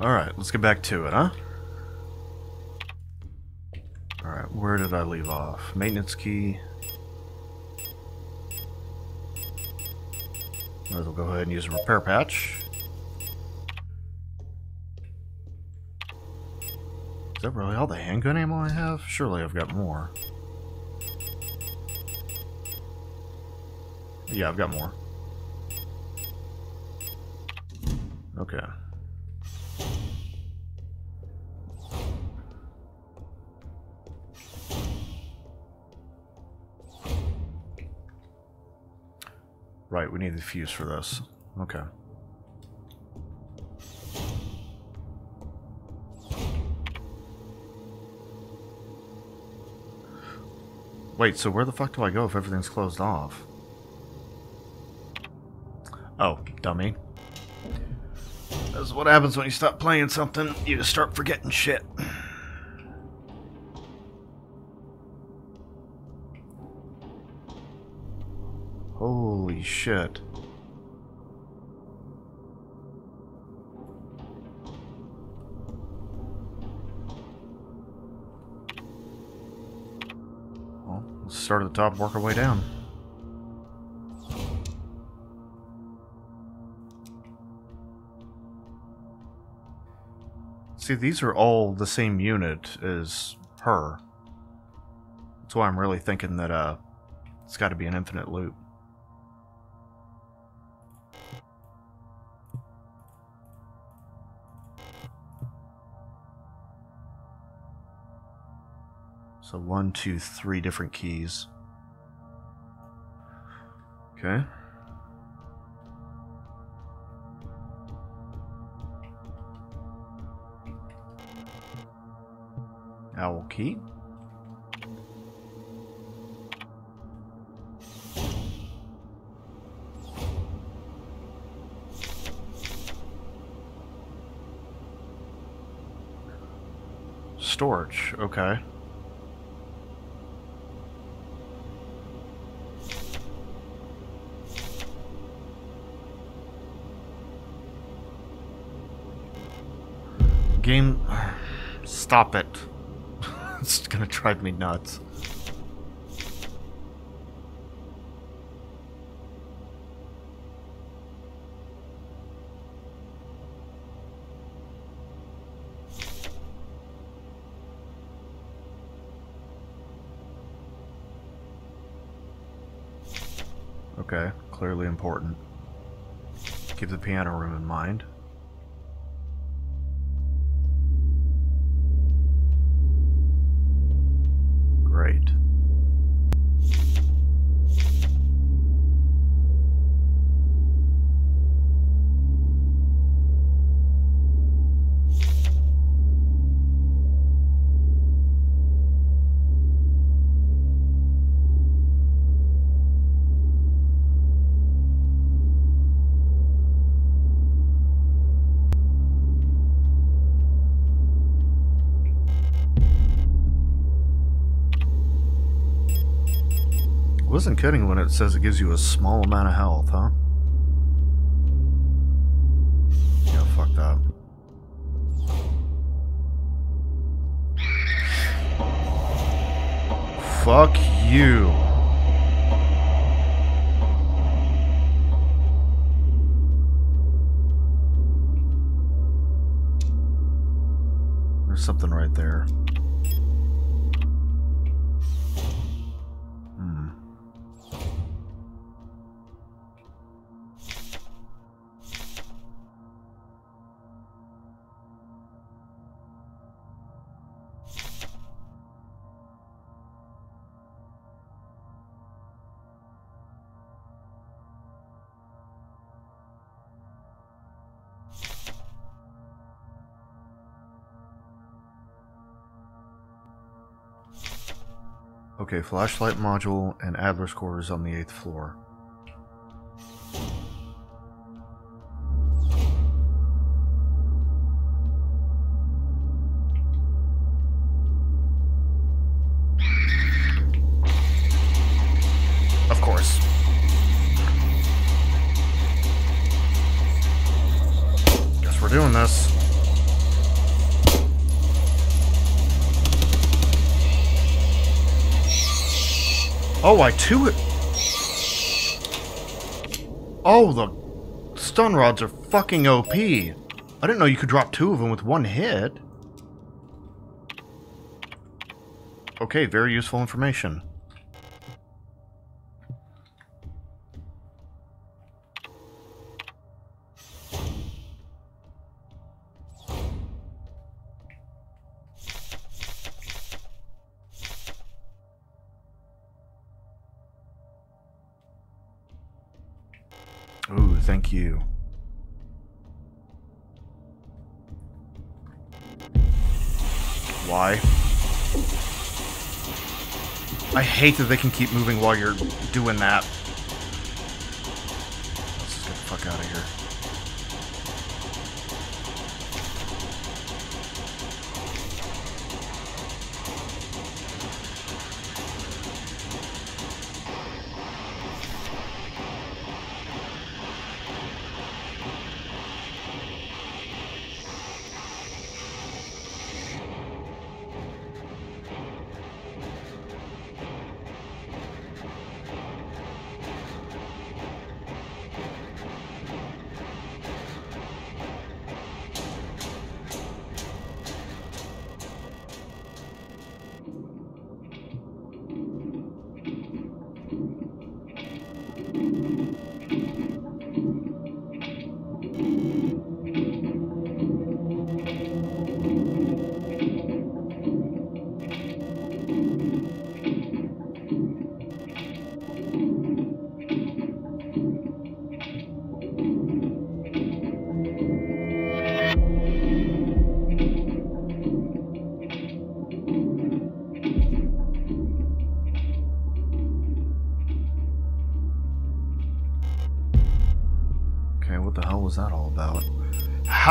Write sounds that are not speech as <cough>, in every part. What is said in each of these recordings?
Alright, let's get back to it, huh? Alright, where did I leave off? Maintenance key. Might as well go ahead and use a repair patch. Is that really all the handgun ammo I have? Surely I've got more. Yeah, I've got more. Okay. We need the fuse for this. Okay. Wait, so where the fuck do I go if everything's closed off? Oh, dummy. That's what happens when you stop playing something. You just start forgetting shit. Shit. Well, let's start at the top, work our way down. See, these are all the same unit as her. That's why I'm really thinking that uh, it's got to be an infinite loop. So one, two, three different keys. Okay. Owl key. Storage, okay. Game... <sighs> Stop it. <laughs> it's gonna drive me nuts. Okay, clearly important. Keep the piano room in mind. Wasn't kidding when it says it gives you a small amount of health, huh? Yeah, fuck that. Fuck you. There's something right there. Okay, flashlight module and Adler's quarters on the eighth floor. Oh, I two it. Oh, the stun rods are fucking OP. I didn't know you could drop two of them with one hit. Okay, very useful information. Hate that they can keep moving while you're doing that. Let's just get the fuck out of here.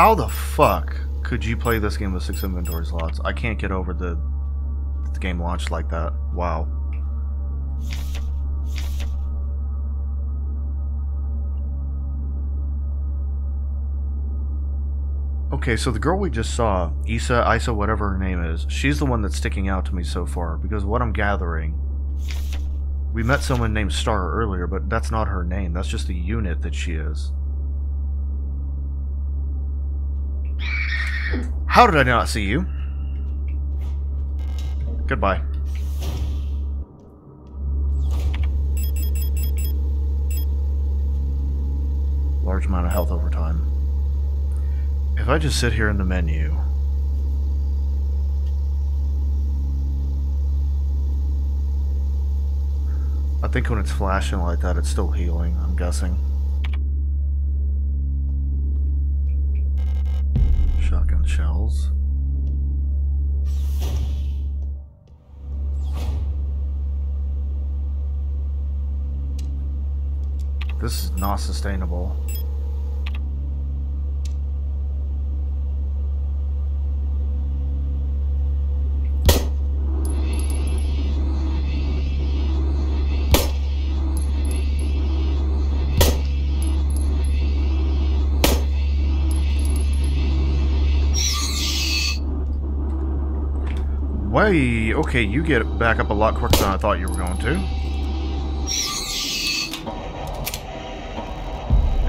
How the fuck could you play this game with six inventory slots? I can't get over the the game launched like that. Wow. Okay, so the girl we just saw, Isa, Isa, whatever her name is, she's the one that's sticking out to me so far because what I'm gathering, we met someone named Star earlier, but that's not her name. That's just the unit that she is. How did I not see you? Goodbye. Large amount of health over time. If I just sit here in the menu... I think when it's flashing like that, it's still healing, I'm guessing. Shells. This is not sustainable. Okay, you get back up a lot quicker than I thought you were going to.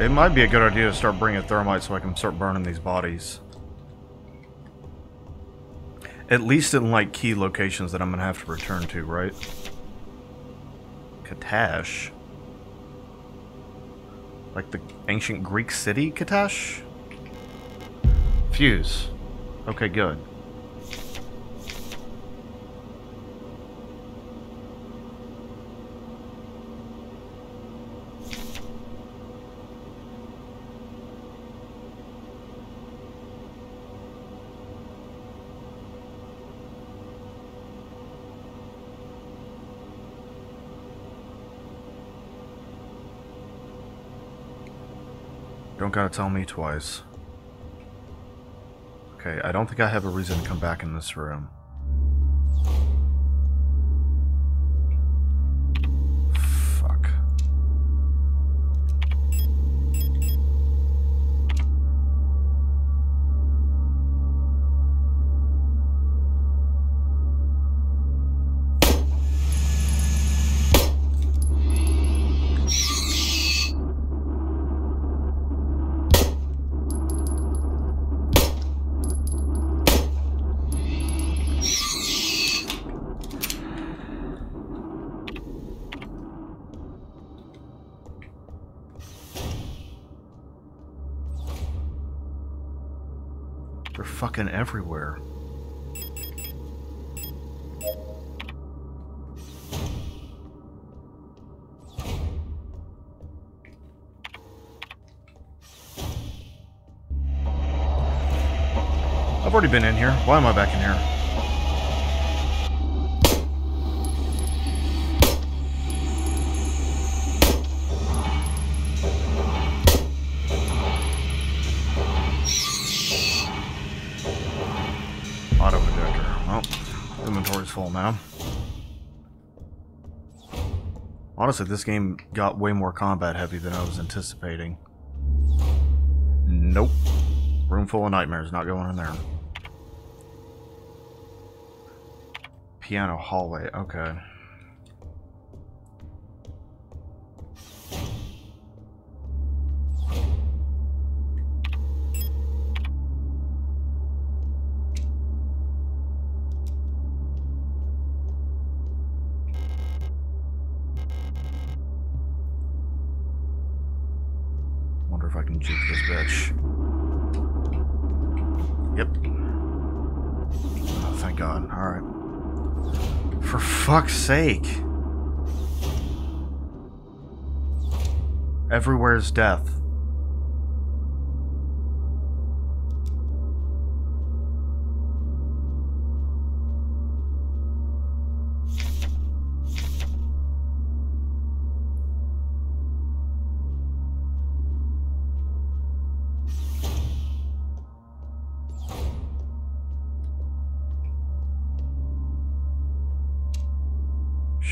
It might be a good idea to start bringing thermite so I can start burning these bodies. At least in, like, key locations that I'm gonna have to return to, right? Katash. Like the ancient Greek city, Katash? Fuse. Okay, good. Don't gotta tell me twice. Okay, I don't think I have a reason to come back in this room. Why am I back in here? Auto ejector. Well, inventory's full now. Honestly, this game got way more combat heavy than I was anticipating. Nope. Room full of nightmares, not going in there. Piano hallway, okay. Sake. Everywhere's death.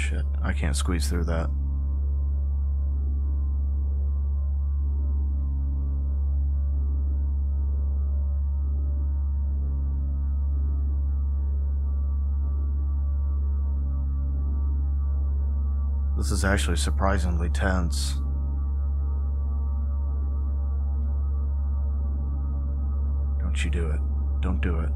Shit, I can't squeeze through that. This is actually surprisingly tense. Don't you do it. Don't do it.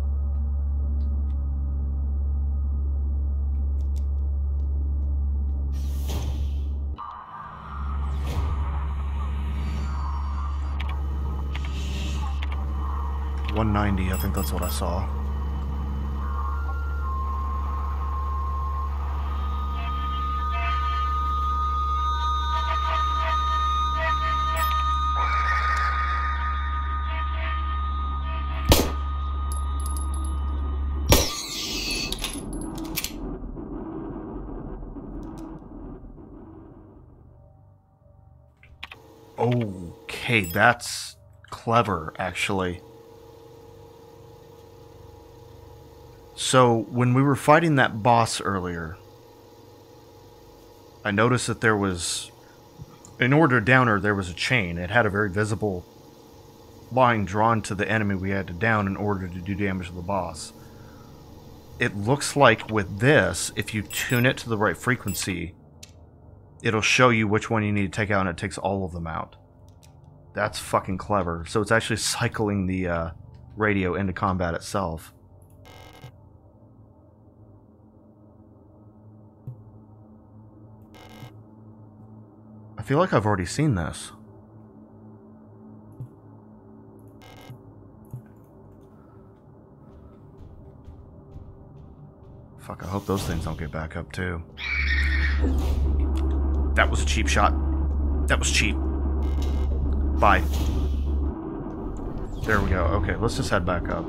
One ninety, I think that's what I saw. Okay, that's clever, actually. So, when we were fighting that boss earlier, I noticed that there was, in order to down her, there was a chain. It had a very visible line drawn to the enemy we had to down in order to do damage to the boss. It looks like with this, if you tune it to the right frequency, it'll show you which one you need to take out and it takes all of them out. That's fucking clever. So it's actually cycling the uh, radio into combat itself. I feel like I've already seen this. Fuck, I hope those things don't get back up too. That was a cheap shot. That was cheap. Bye. There we go. Okay, let's just head back up.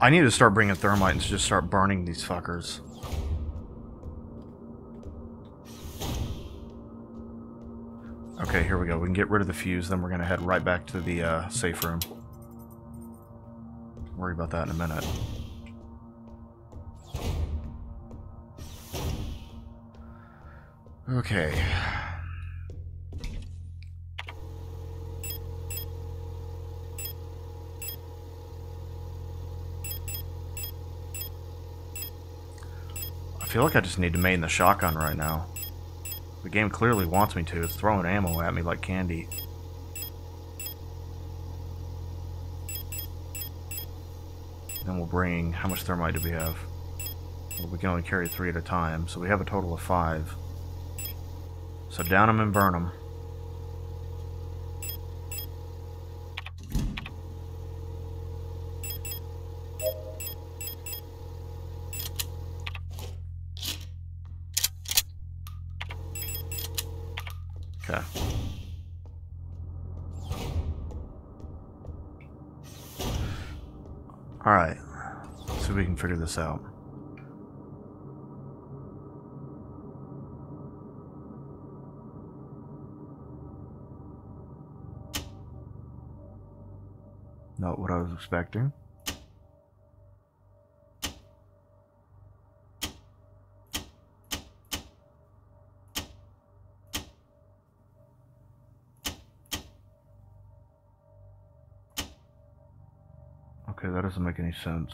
I need to start bringing thermite and just start burning these fuckers. Okay, here we go. We can get rid of the fuse, then we're going to head right back to the uh, safe room. Worry about that in a minute. Okay. I feel like I just need to main the shotgun right now. The game clearly wants me to. It's throwing ammo at me like candy. Then we'll bring... How much thermite do we have? Well, we can only carry three at a time, so we have a total of five. So down them and burn them. Okay. Alright. See if we can figure this out. Not what I was expecting. Doesn't make any sense.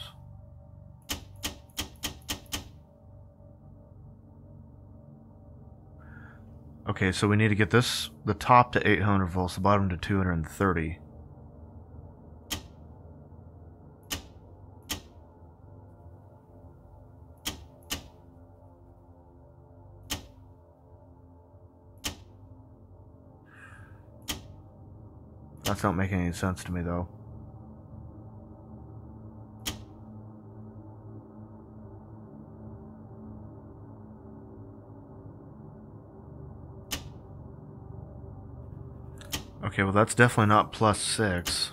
Okay, so we need to get this, the top to 800 volts, the bottom to 230. That's not making any sense to me, though. Okay, well that's definitely not plus six.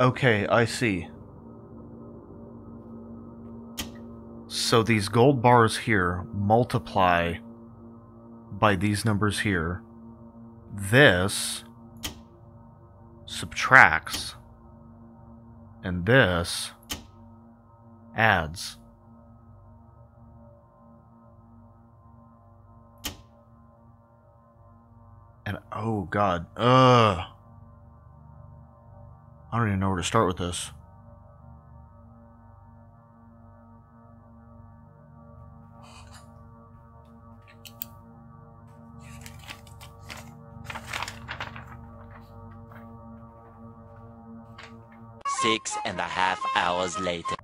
Okay, I see. So these gold bars here multiply by these numbers here. This subtracts. And this adds. And oh god. Ugh. I don't even know where to start with this. Later.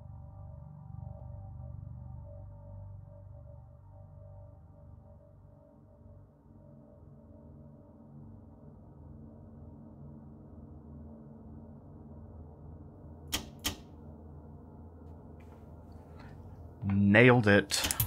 Nailed it.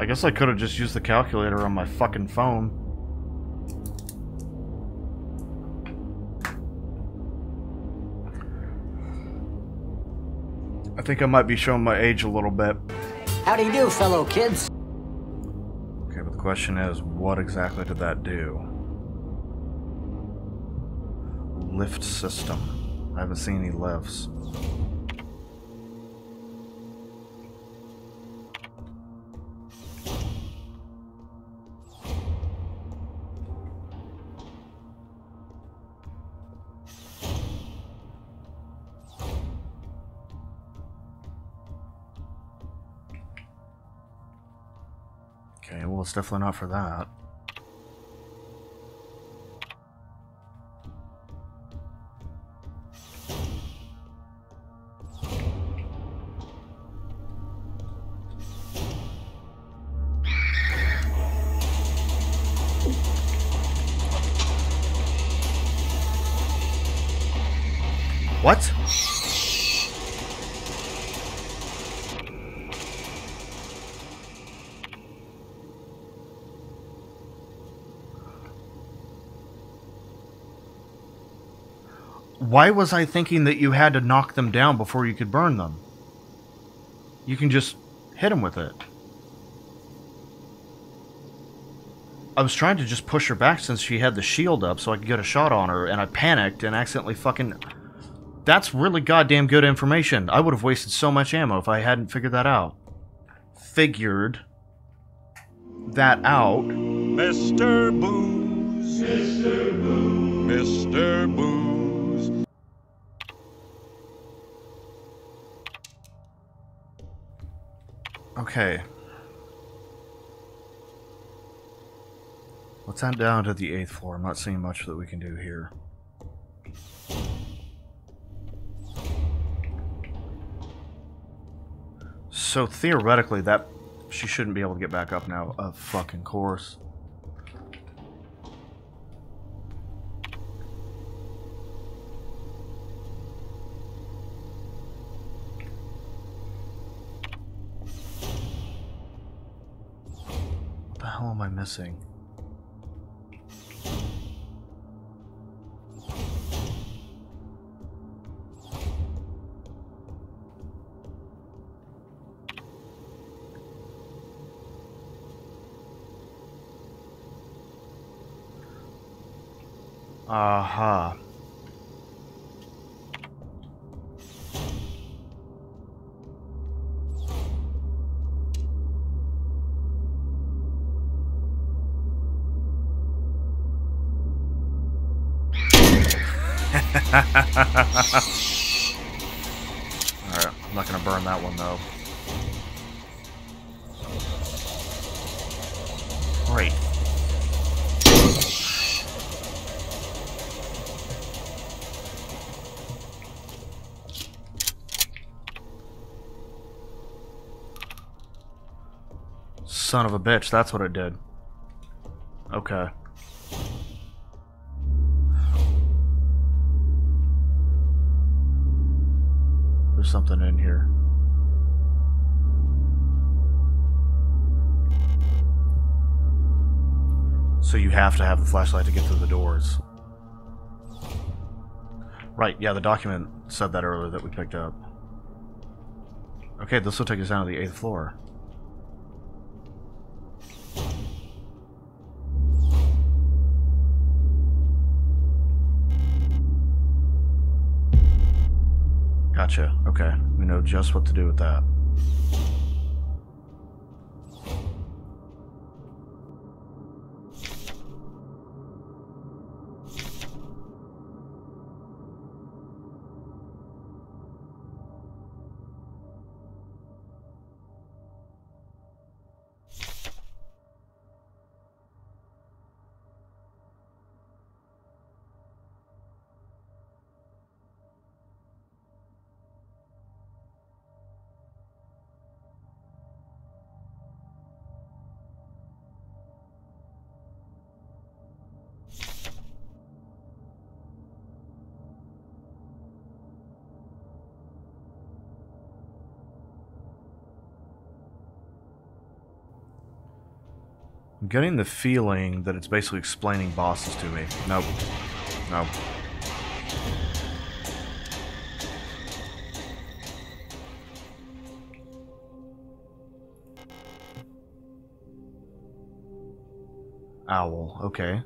I guess I could have just used the calculator on my fucking phone. I think I might be showing my age a little bit. How do you do, fellow kids? Okay, but the question is, what exactly did that do? Lift system. I haven't seen any lifts. Definitely not for that. Why was I thinking that you had to knock them down before you could burn them? You can just hit them with it. I was trying to just push her back since she had the shield up so I could get a shot on her, and I panicked and accidentally fucking... That's really goddamn good information. I would have wasted so much ammo if I hadn't figured that out. Figured that out. Mr. Booze. Mr. Booze. Mr. Booze. Okay. Let's head down to the eighth floor. I'm not seeing much that we can do here. So theoretically, that she shouldn't be able to get back up now. Of fucking course. Missing? Alright, I'm not gonna burn that one though. Great. Son of a bitch, that's what it did. Okay. Something in here. So you have to have the flashlight to get through the doors. Right, yeah, the document said that earlier that we picked up. Okay, this will take us down to the eighth floor. Gotcha. Okay. We know just what to do with that. Getting the feeling that it's basically explaining bosses to me. Nope. Nope. Owl, okay.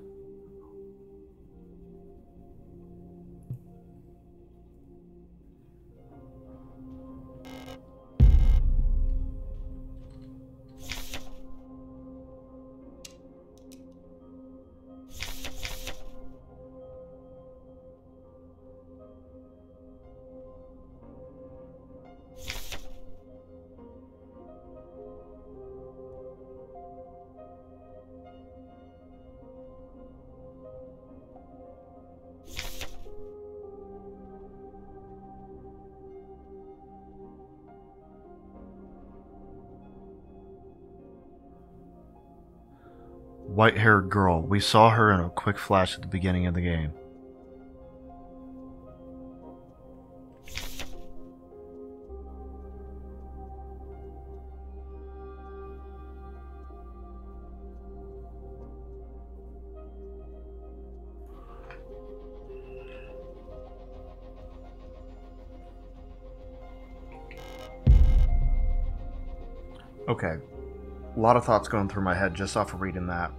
Haired girl. We saw her in a quick flash at the beginning of the game. Okay. A lot of thoughts going through my head just off of reading that.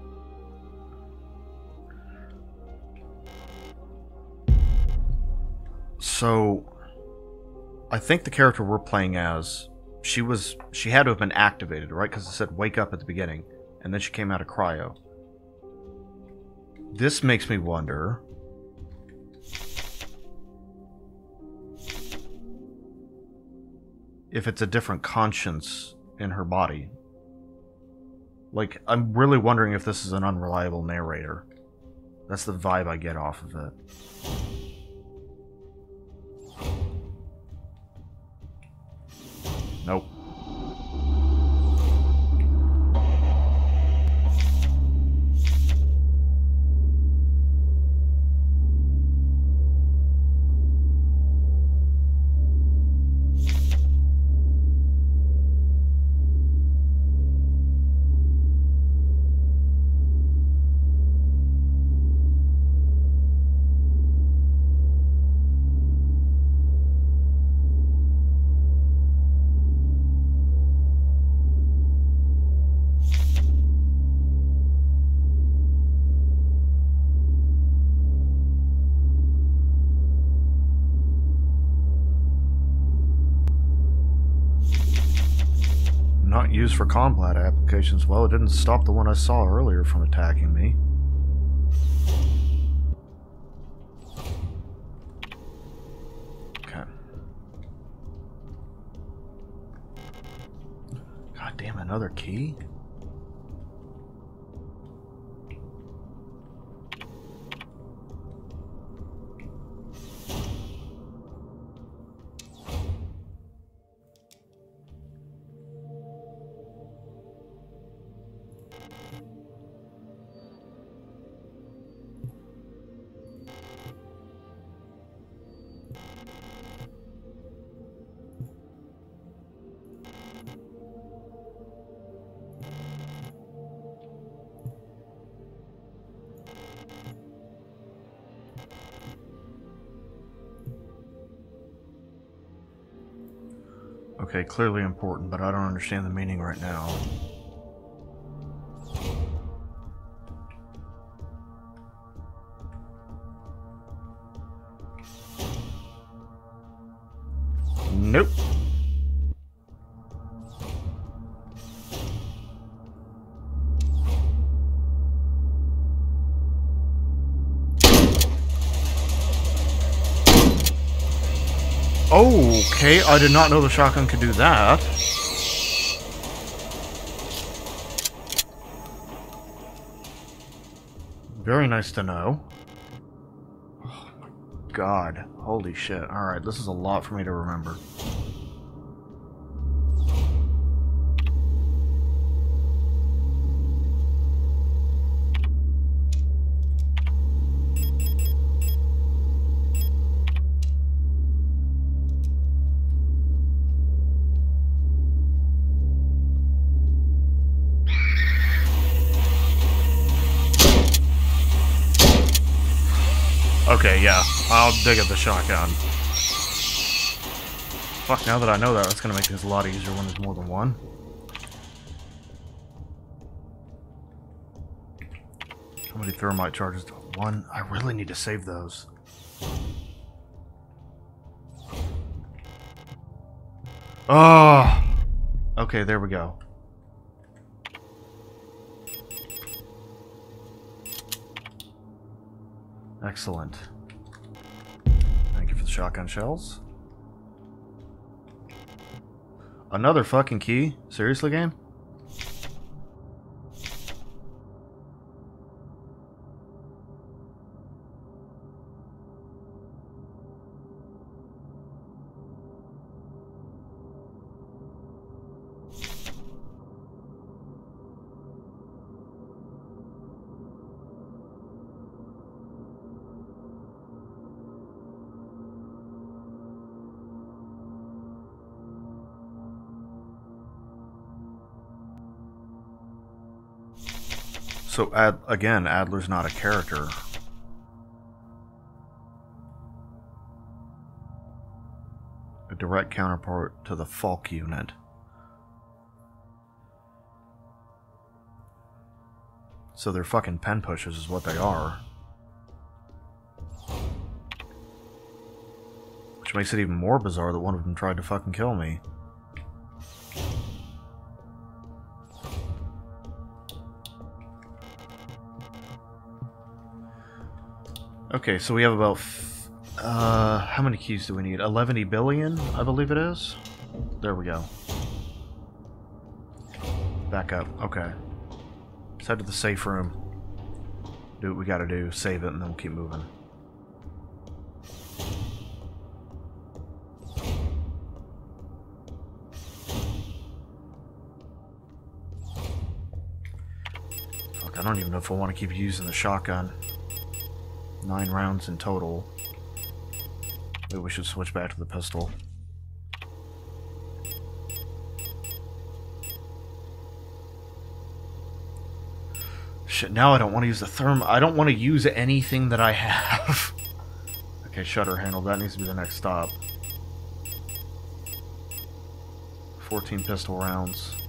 So, I think the character we're playing as, she was, she had to have been activated, right? Because it said wake up at the beginning, and then she came out of cryo. This makes me wonder. If it's a different conscience in her body. Like, I'm really wondering if this is an unreliable narrator. That's the vibe I get off of it. Nope. Not used for combat applications. Well, it didn't stop the one I saw earlier from attacking me. Okay. God damn, another key? Okay, clearly important, but I don't understand the meaning right now. Okay, I did not know the shotgun could do that. Very nice to know. Oh my god. Holy shit. Alright, this is a lot for me to remember. Okay, yeah. I'll dig at the shotgun. Fuck, now that I know that, that's gonna make things a lot easier when there's more than one. How many thermite charges? One. I really need to save those. Oh! Okay, there we go. Excellent. Shotgun shells. Another fucking key? Seriously, game? So, Ad, again, Adler's not a character. A direct counterpart to the Falk unit. So they're fucking pen pushers is what they are. Which makes it even more bizarre that one of them tried to fucking kill me. Okay, so we have about... Uh, how many keys do we need? 11 billion, I believe it is? There we go. Back up, okay. Let's head to the safe room. Do what we gotta do, save it, and then we'll keep moving. Fuck, I don't even know if I want to keep using the shotgun. Nine rounds in total. Maybe we should switch back to the pistol. Shit, now I don't want to use the therm. I don't want to use anything that I have. <laughs> okay, shutter handle. That needs to be the next stop. 14 pistol rounds.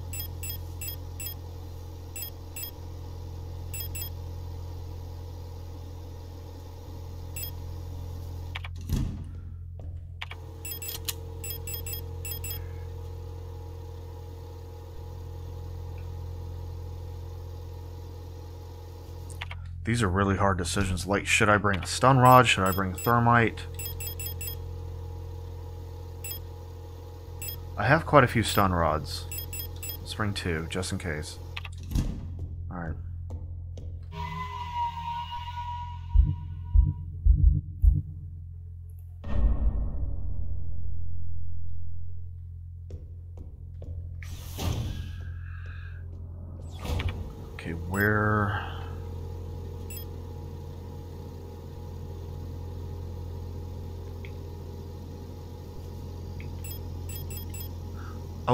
These are really hard decisions. Like, should I bring a stun rod? Should I bring thermite? I have quite a few stun rods. Let's bring two, just in case.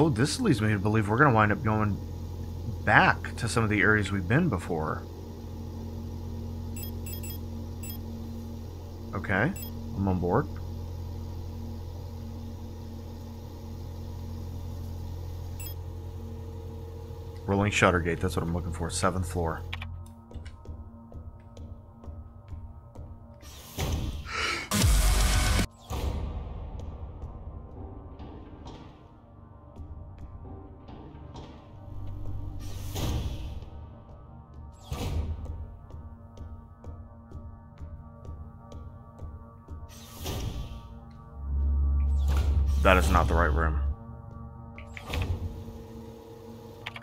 Oh, this leads me to believe we're going to wind up going back to some of the areas we've been before. Okay, I'm on board. Rolling shutter gate, that's what I'm looking for. Seventh floor. The right room.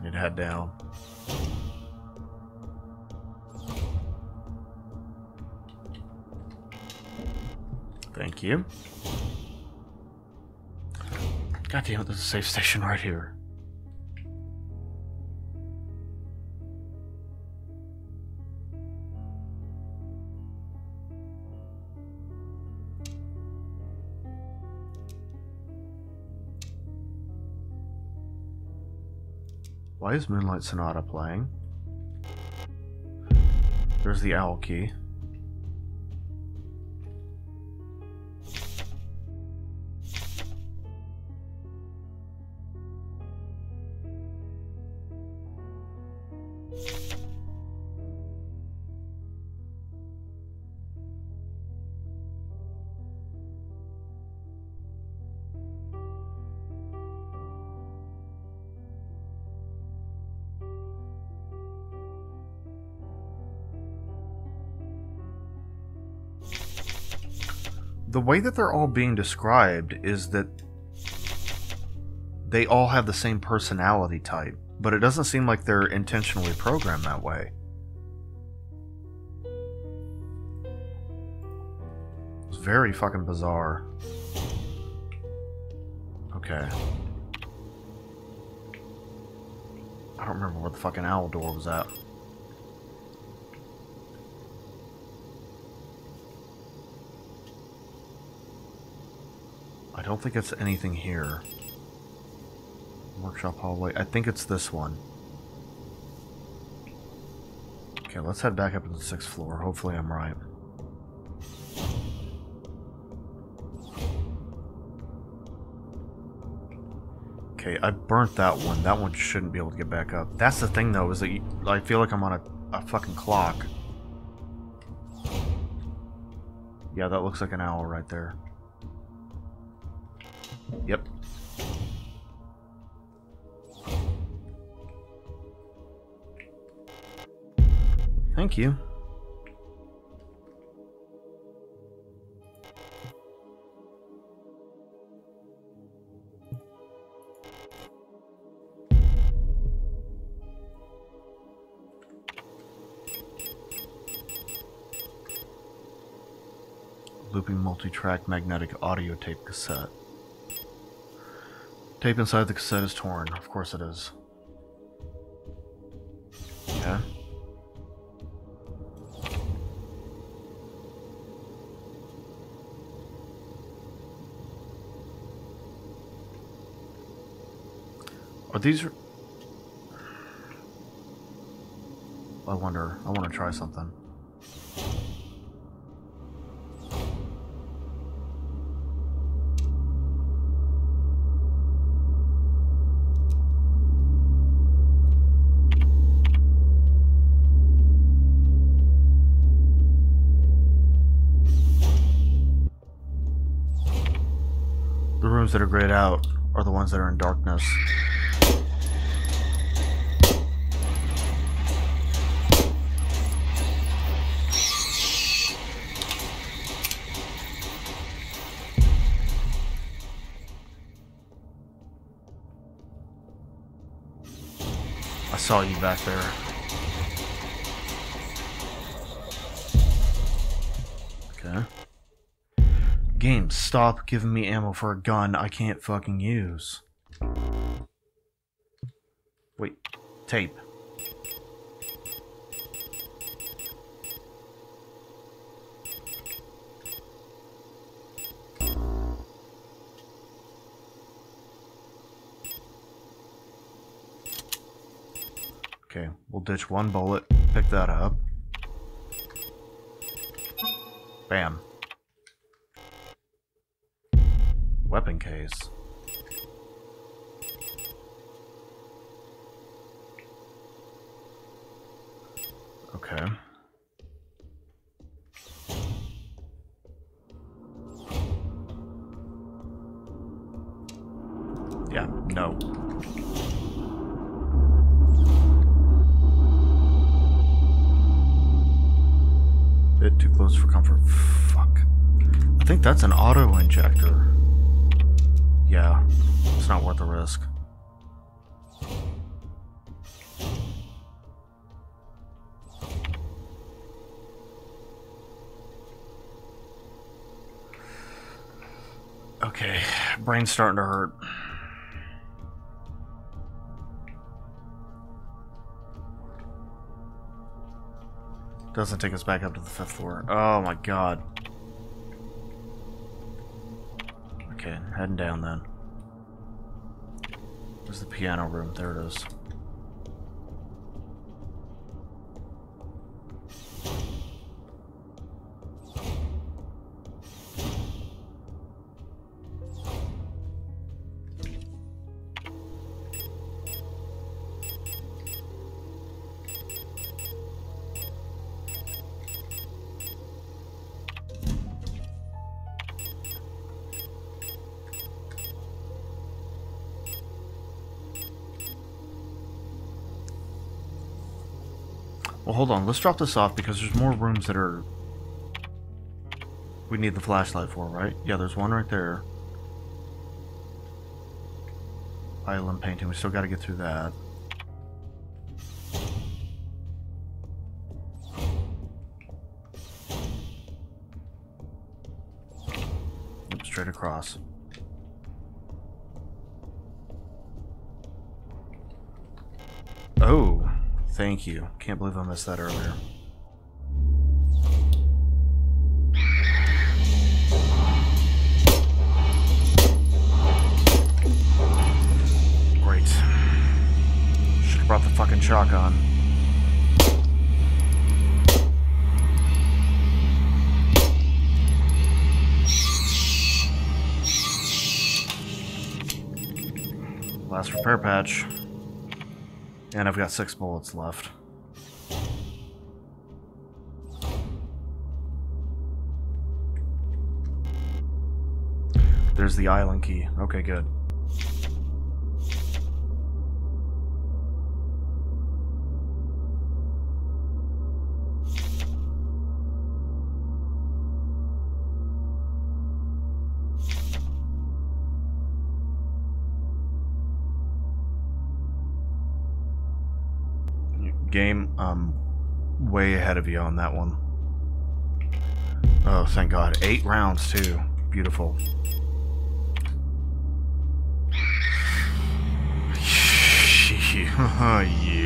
Need to head down. Thank you. God damn it, there's a safe station right here. Why is Moonlight Sonata playing? There's the owl key. Way that they're all being described is that they all have the same personality type, but it doesn't seem like they're intentionally programmed that way. It's very fucking bizarre. Okay. I don't remember where the fucking owl door was at. I don't think it's anything here. Workshop hallway. I think it's this one. Okay, let's head back up to the sixth floor. Hopefully I'm right. Okay, I burnt that one. That one shouldn't be able to get back up. That's the thing, though, is that you, I feel like I'm on a, a fucking clock. Yeah, that looks like an owl right there. Yep. Thank you. Looping multi-track magnetic audio tape cassette. Tape inside the cassette is torn. Of course it is. Yeah. Are these... I wonder. I want to try something. Rooms that are grayed out are the ones that are in darkness. I saw you back there. Stop giving me ammo for a gun I can't fucking use. Wait, tape. Okay, we'll ditch one bullet, pick that up. Bam. Weapon case. Okay. Brain's starting to hurt. Doesn't take us back up to the fifth floor. Oh my god. Okay, heading down then. There's the piano room. There it is. Let's drop this off because there's more rooms that are... We need the flashlight for, right? Yeah, there's one right there. Island painting. We still got to get through that. Yep, straight across. Thank you. Can't believe I missed that earlier. Great. Should have brought the fucking shotgun. Last repair patch. And I've got six bullets left. There's the island key. Okay, good. Game, um, way ahead of you on that one. Oh, thank God. Eight rounds, too. Beautiful. <laughs> you.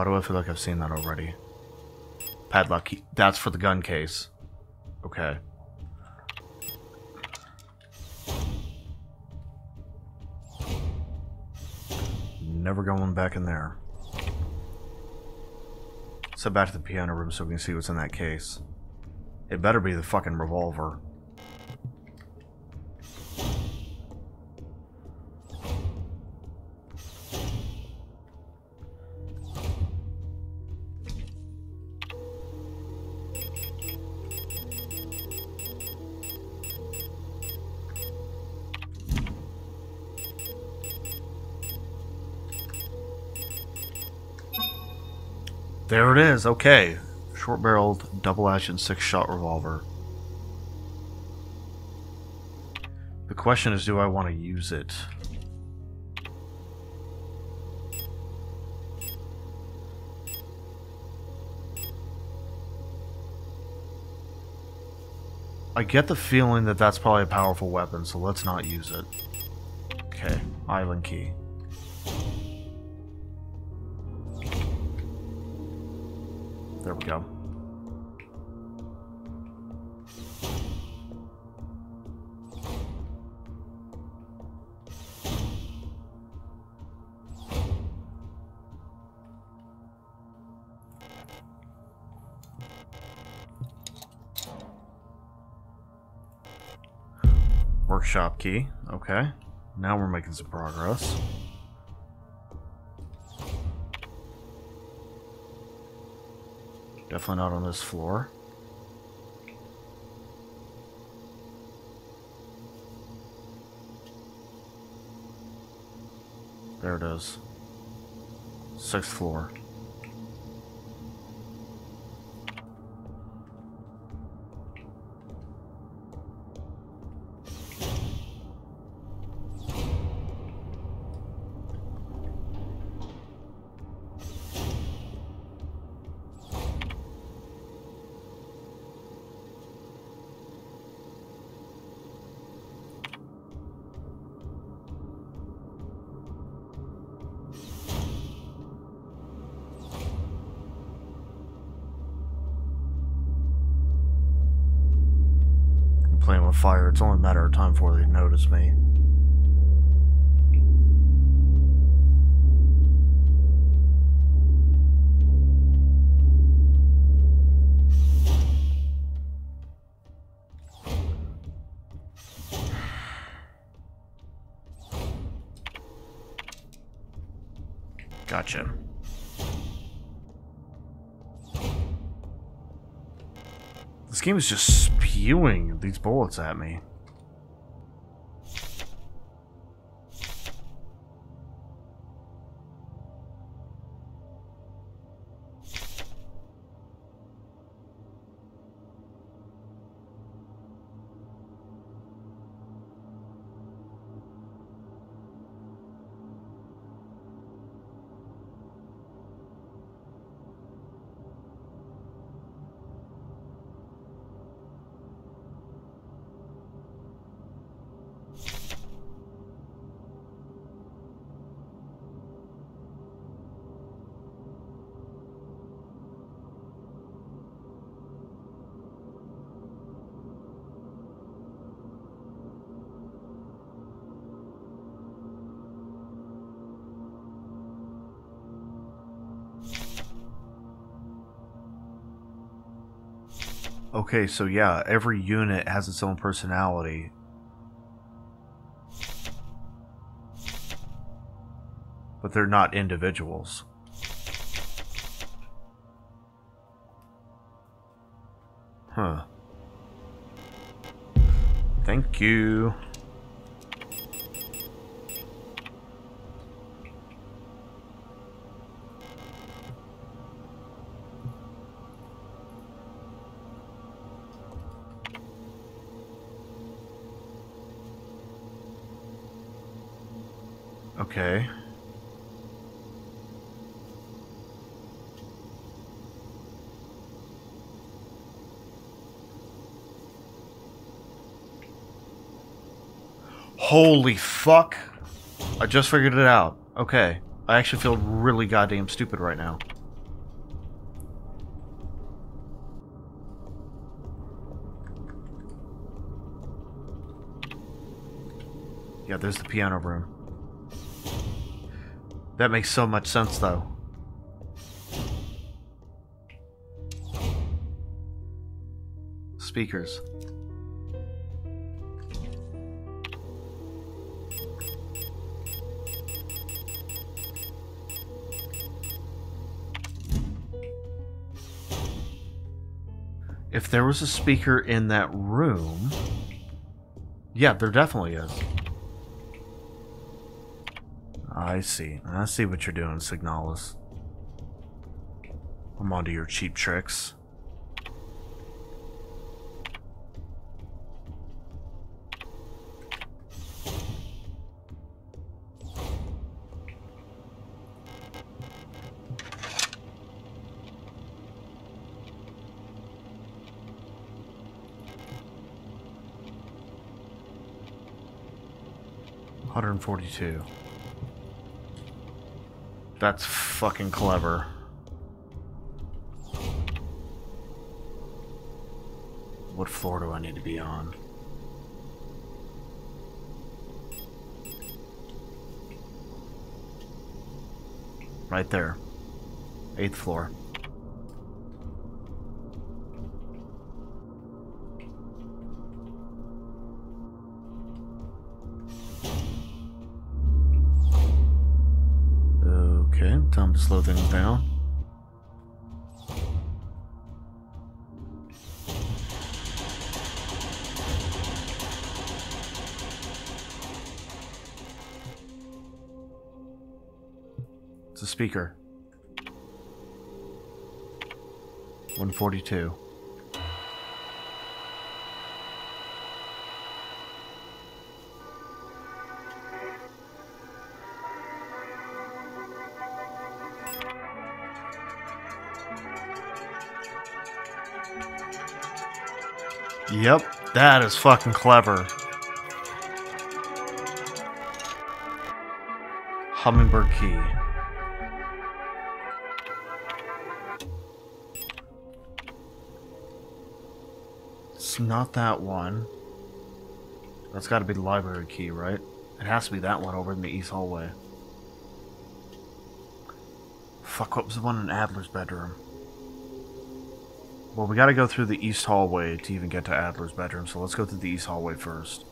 Why do I feel like I've seen that already? Padlock key. That's for the gun case. Okay. Never going back in there. Let's head back to the piano room so we can see what's in that case. It better be the fucking revolver. There it is. Okay. Short-barreled, double-action, six-shot revolver. The question is, do I want to use it? I get the feeling that that's probably a powerful weapon, so let's not use it. Okay, island key. Key. Okay. Now we're making some progress. Definitely not on this floor. There it is. Sixth floor. Playing with fire. It's only a matter of time before they notice me. Gotcha. This game is just spewing these bullets at me. Okay, so yeah, every unit has its own personality. But they're not individuals. Huh. Thank you. Okay. Holy fuck. I just figured it out. Okay. I actually feel really goddamn stupid right now. Yeah, there's the piano room. That makes so much sense, though. Speakers. There was a speaker in that room... Yeah, there definitely is. I see. I see what you're doing, Signalis. I'm onto your cheap tricks. Hundred and forty-two. That's fucking clever. What floor do I need to be on? Right there. Eighth floor. Slow things down. It's a speaker. 142. Yep, that is fucking clever. Hummingbird key. It's not that one. That's got to be the library key, right? It has to be that one over in the east hallway. Fuck, what was the one in Adler's bedroom? Well, we gotta go through the east hallway to even get to Adler's bedroom, so let's go through the east hallway first.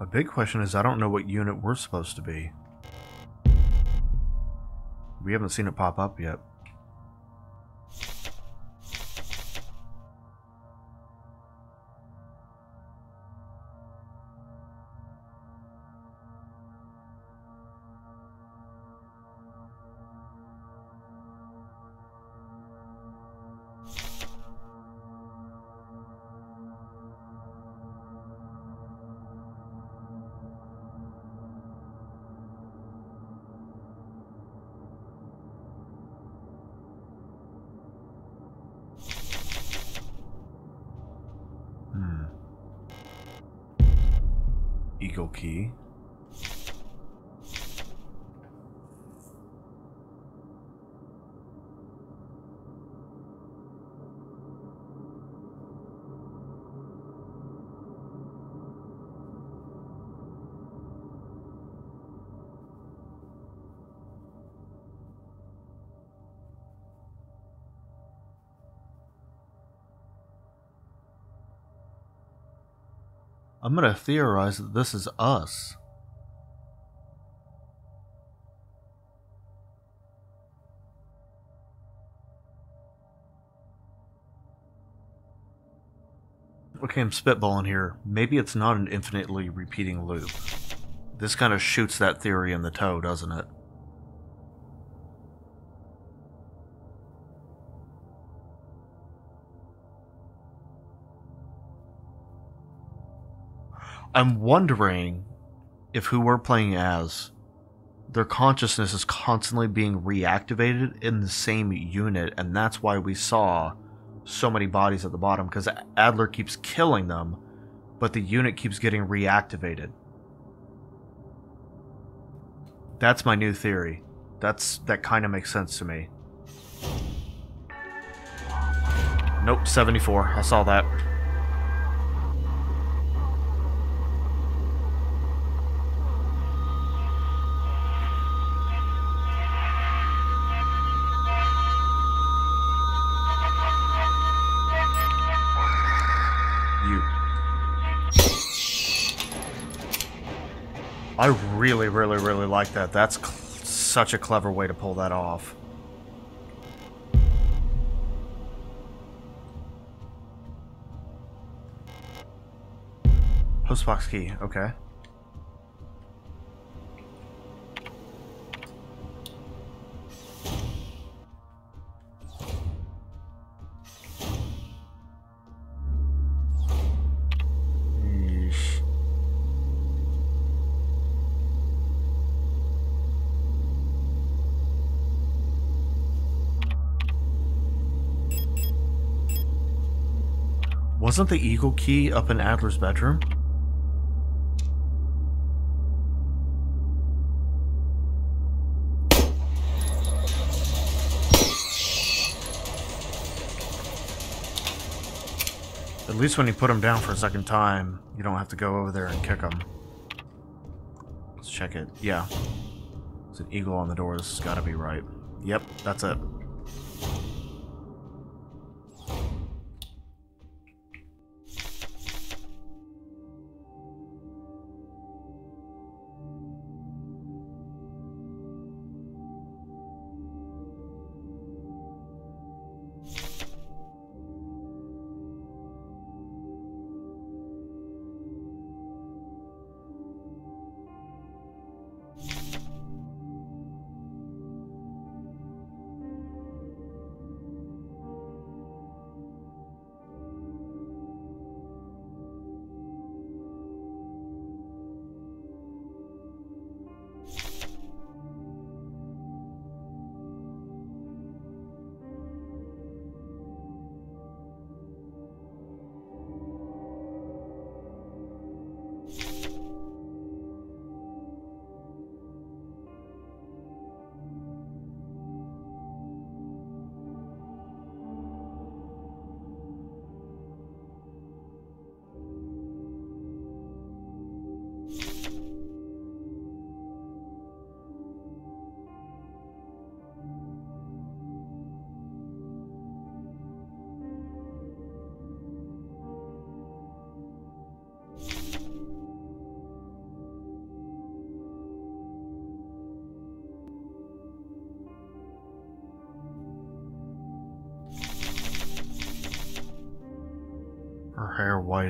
My big question is I don't know what unit we're supposed to be. We haven't seen it pop up yet. I'm gonna theorize that this is us. Okay, I'm spitballing here. Maybe it's not an infinitely repeating loop. This kind of shoots that theory in the toe, doesn't it? I'm wondering if who we're playing as, their consciousness is constantly being reactivated in the same unit, and that's why we saw so many bodies at the bottom, because Adler keeps killing them, but the unit keeps getting reactivated. That's my new theory. That's that kind of makes sense to me. Nope, 74. I saw that. I really, really, really like that. That's such a clever way to pull that off. Postbox key, okay. Wasn't the eagle key up in Adler's bedroom? At least when you put him down for a second time, you don't have to go over there and kick him. Let's check it. Yeah. There's an eagle on the door. This has got to be right. Yep, that's it.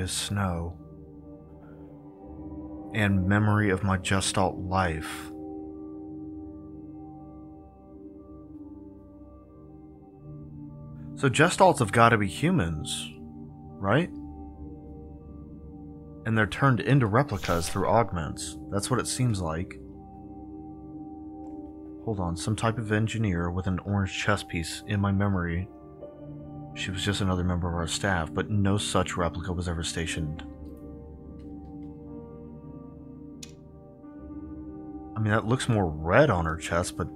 As snow. And memory of my just Gestalt life. So just Gestalts have got to be humans, right? And they're turned into replicas through augments. That's what it seems like. Hold on, some type of engineer with an orange chess piece in my memory she was just another member of our staff, but no such replica was ever stationed. I mean, that looks more red on her chest, but...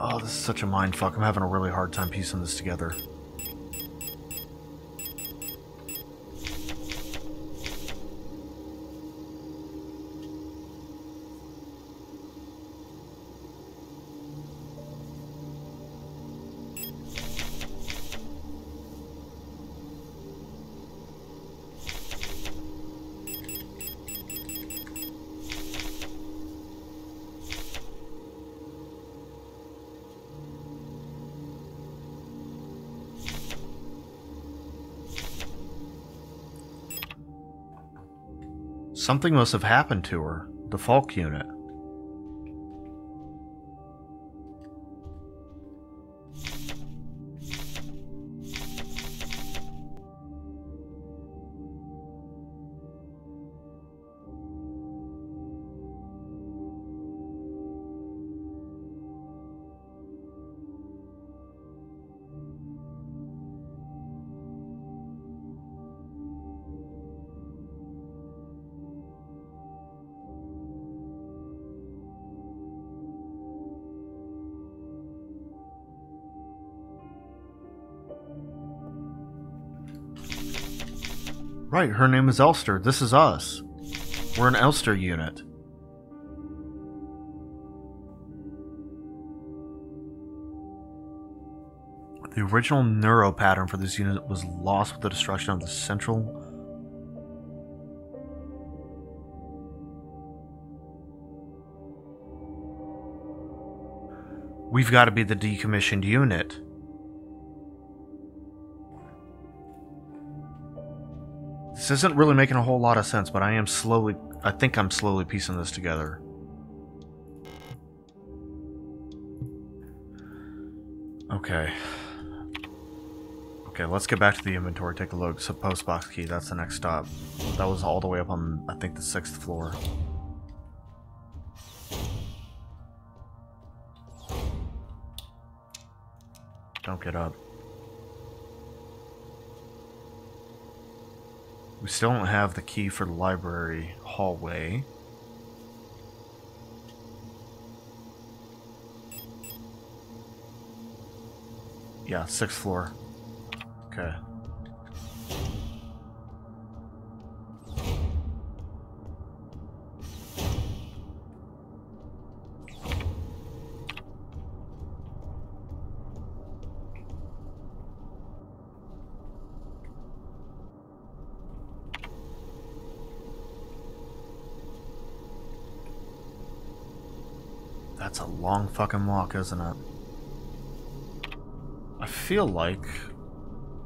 Oh, this is such a mind fuck. I'm having a really hard time piecing this together. Something must have happened to her. The Falk unit. Right, her name is Elster. This is us. We're an Elster unit. The original neuro pattern for this unit was lost with the destruction of the central. We've got to be the decommissioned unit. This isn't really making a whole lot of sense, but I am slowly. I think I'm slowly piecing this together. Okay. Okay, let's get back to the inventory, take a look. So post box key, that's the next stop. That was all the way up on, I think, the sixth floor. Don't get up. We still don't have the key for the library hallway. Yeah, sixth floor. Okay. That's a long fucking walk, isn't it? I feel like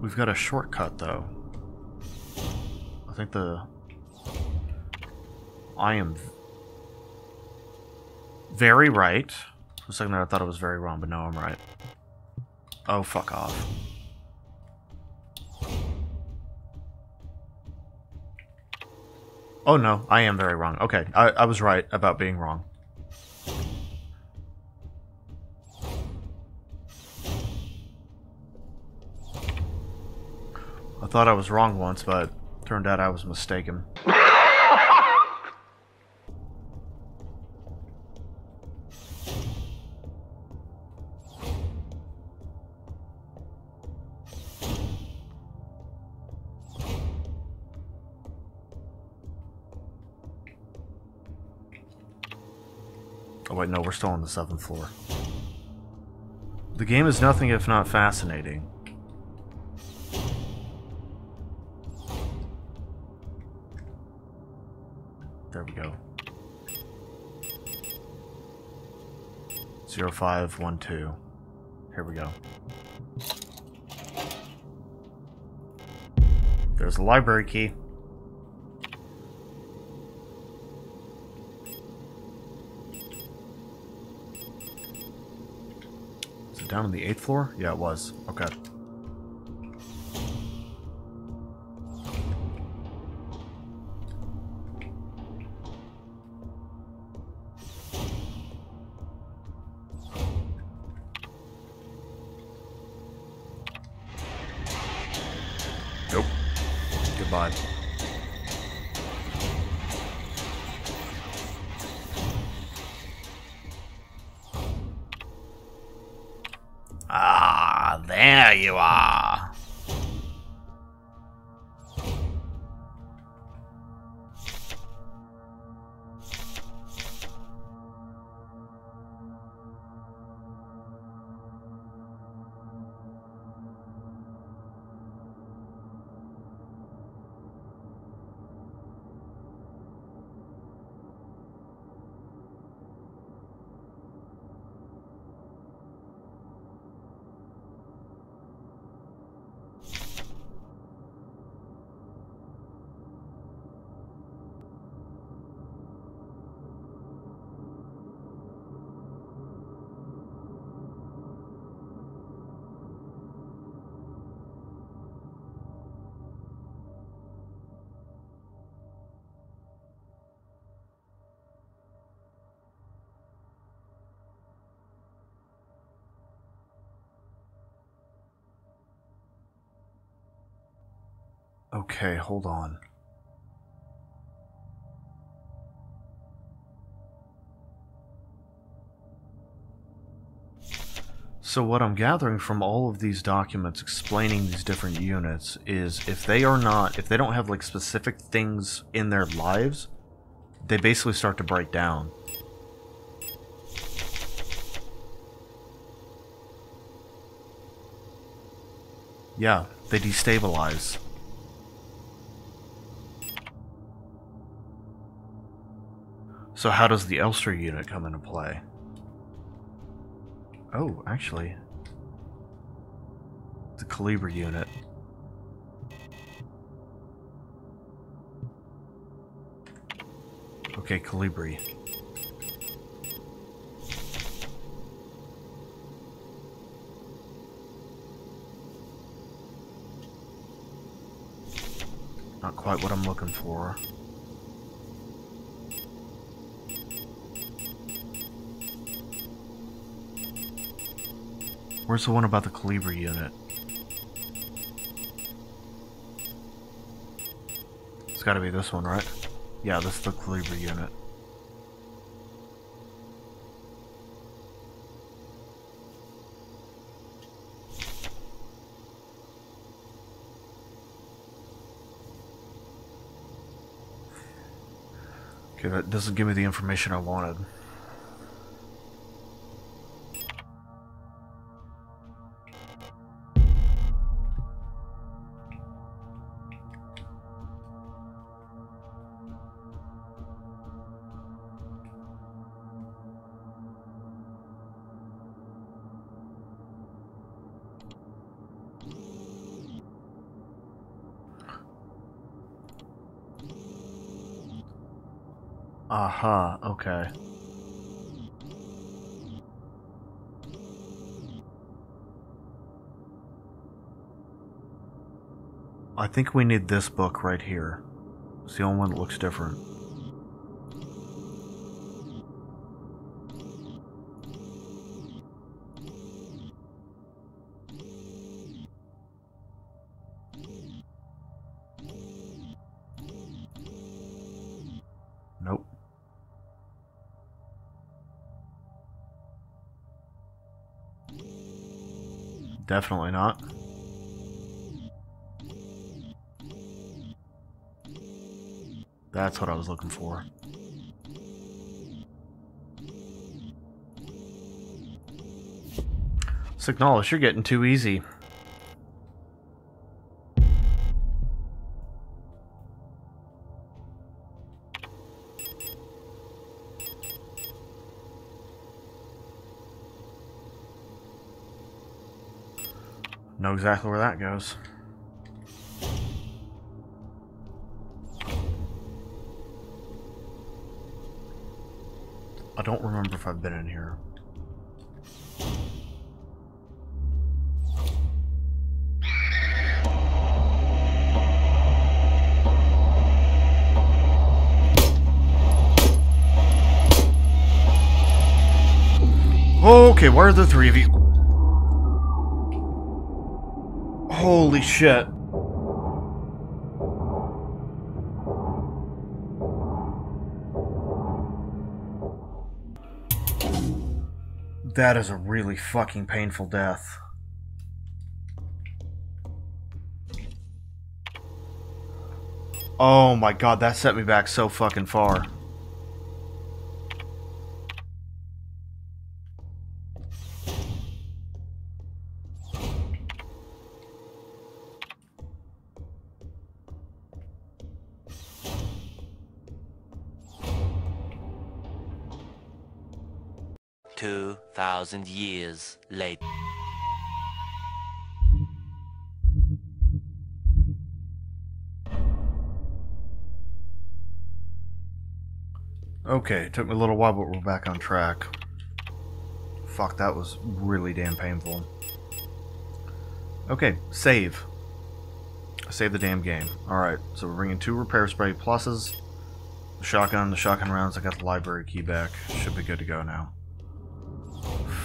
we've got a shortcut, though. I think the... I am very right. For a second there, I thought I was very wrong, but no, I'm right. Oh, fuck off. Oh no, I am very wrong. Okay, I, I was right about being wrong. Thought I was wrong once, but turned out I was mistaken. Oh wait, no, we're still on the seventh floor. The game is nothing if not fascinating. Zero five one two. Here we go. There's a library key. Is it down on the eighth floor? Yeah, it was. Okay. Okay, hold on. So what I'm gathering from all of these documents explaining these different units is if they are not, if they don't have like specific things in their lives, they basically start to break down. Yeah, they destabilize. So how does the Elster unit come into play? Oh, actually. The Kolibri unit. Okay, Kolibri. Not quite what I'm looking for. Where's the one about the Kolibri unit? It's gotta be this one, right? Yeah, this is the Kolibri unit. Okay, that doesn't give me the information I wanted. Think we need this book right here. It's the only one that looks different. Nope. Definitely not. That's what I was looking for. Signalis, you're getting too easy. Know exactly where that goes. If I've been in here. Okay, why are there three of you? Holy shit. That is a really fucking painful death. Oh my god, that set me back so fucking far. Thousand years later. Okay, took me a little while, but we're back on track. Fuck, that was really damn painful. Okay, save. Save the damn game. Alright, so we're bringing two repair spray pluses, the shotgun, the shotgun rounds, I got the library key back. Should be good to go now.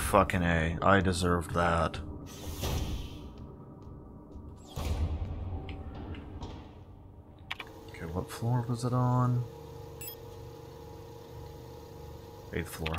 Fucking A. I deserved that. Okay, what floor was it on? Eighth floor.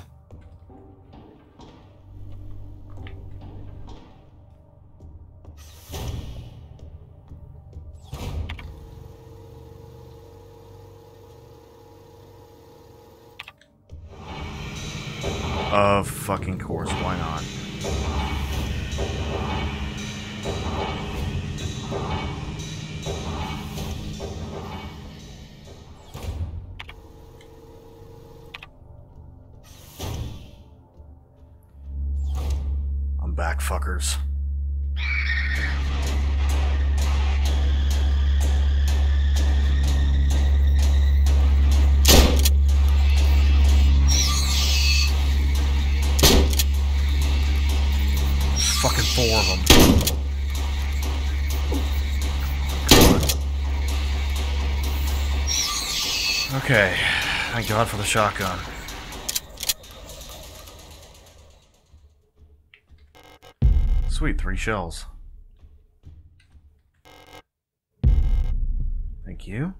God for the shotgun. Sweet, three shells. Thank you.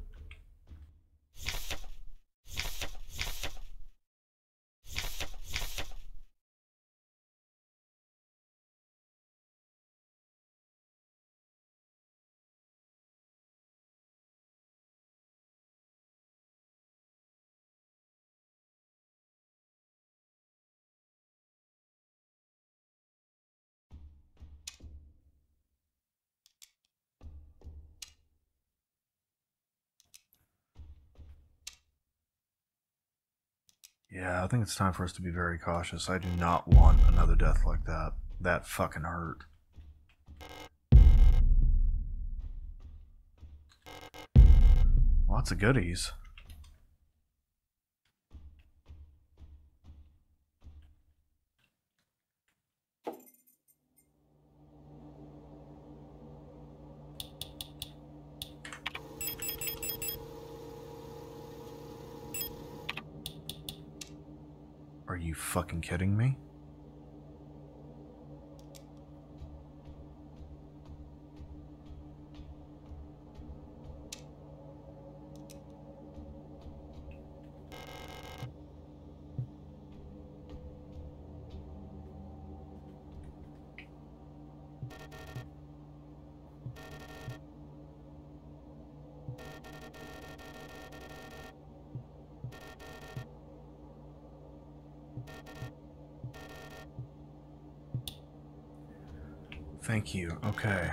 Yeah, I think it's time for us to be very cautious. I do not want another death like that. That fucking hurt. Lots of goodies. Fucking kidding me? Thank you. Okay.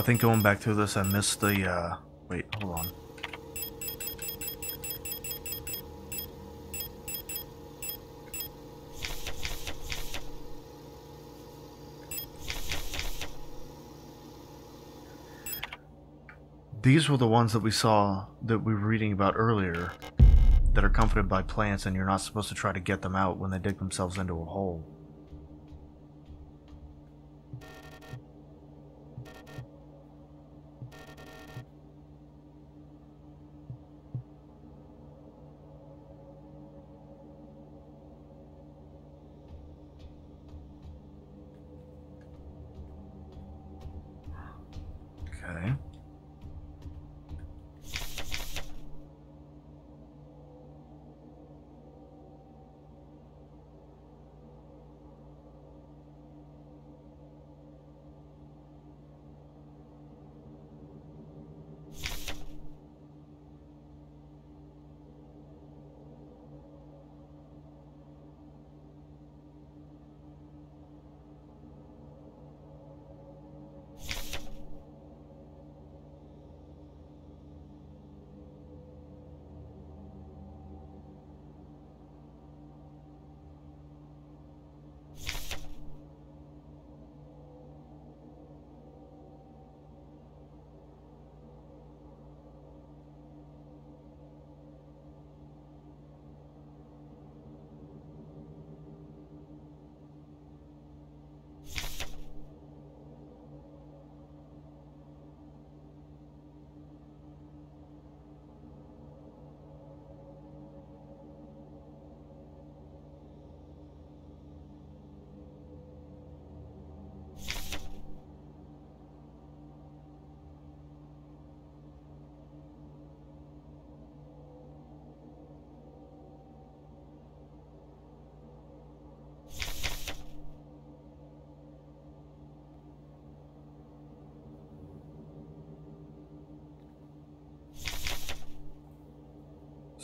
I think going back through this, I missed the, uh, wait, hold on. These were the ones that we saw that we were reading about earlier that are comforted by plants and you're not supposed to try to get them out when they dig themselves into a hole.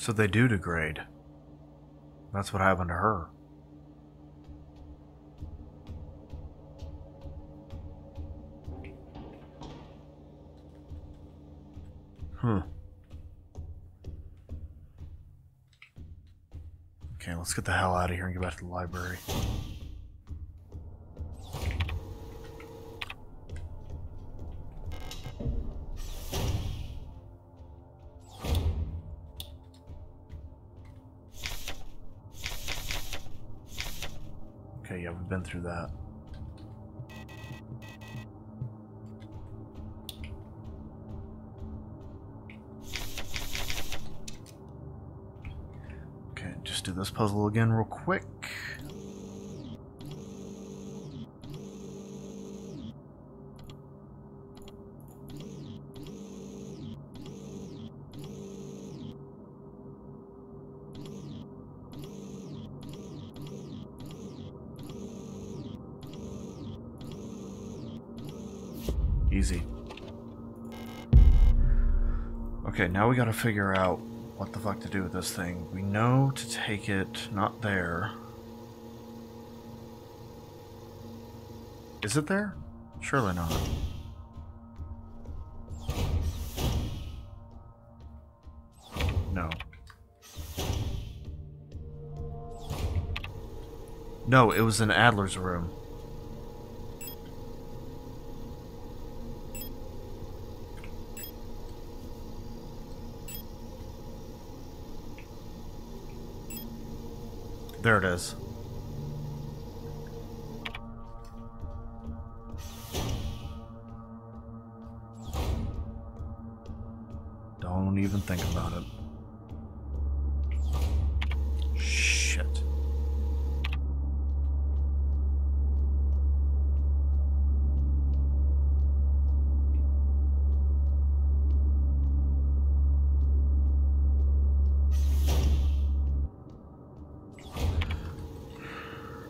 So they do degrade. That's what happened to her. Hmm. Okay, let's get the hell out of here and get back to the library. Through that. Okay, just do this puzzle again real quick. Now we gotta figure out what the fuck to do with this thing. We know to take it not there. Is it there? Surely not. No. No, it was in Adler's room. There it is. Don't even think about it. Shit.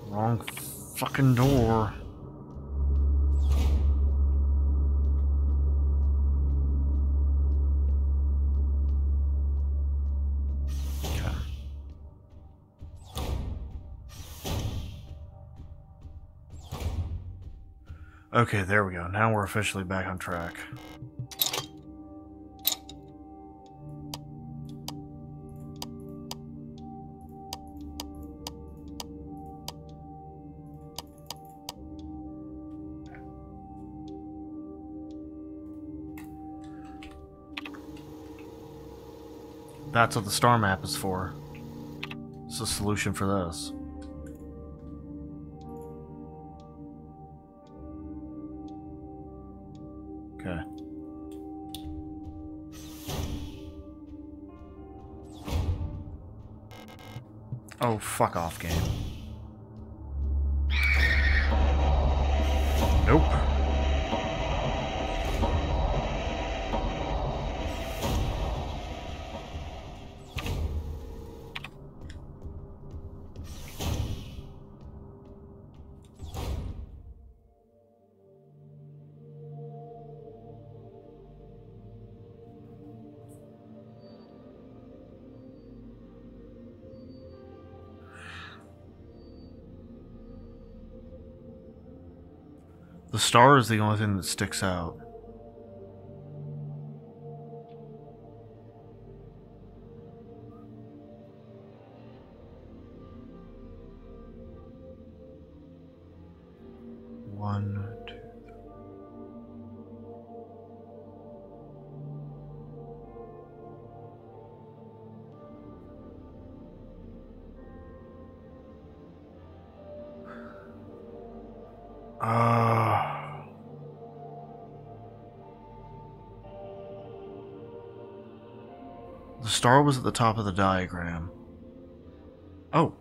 Wrong fucking door. Okay. There we go. Now we're officially back on track. That's what the star map is for. It's a solution for this. Okay. Oh, fuck off, game. Star is the only thing that sticks out. Star was at the top of the diagram. Oh.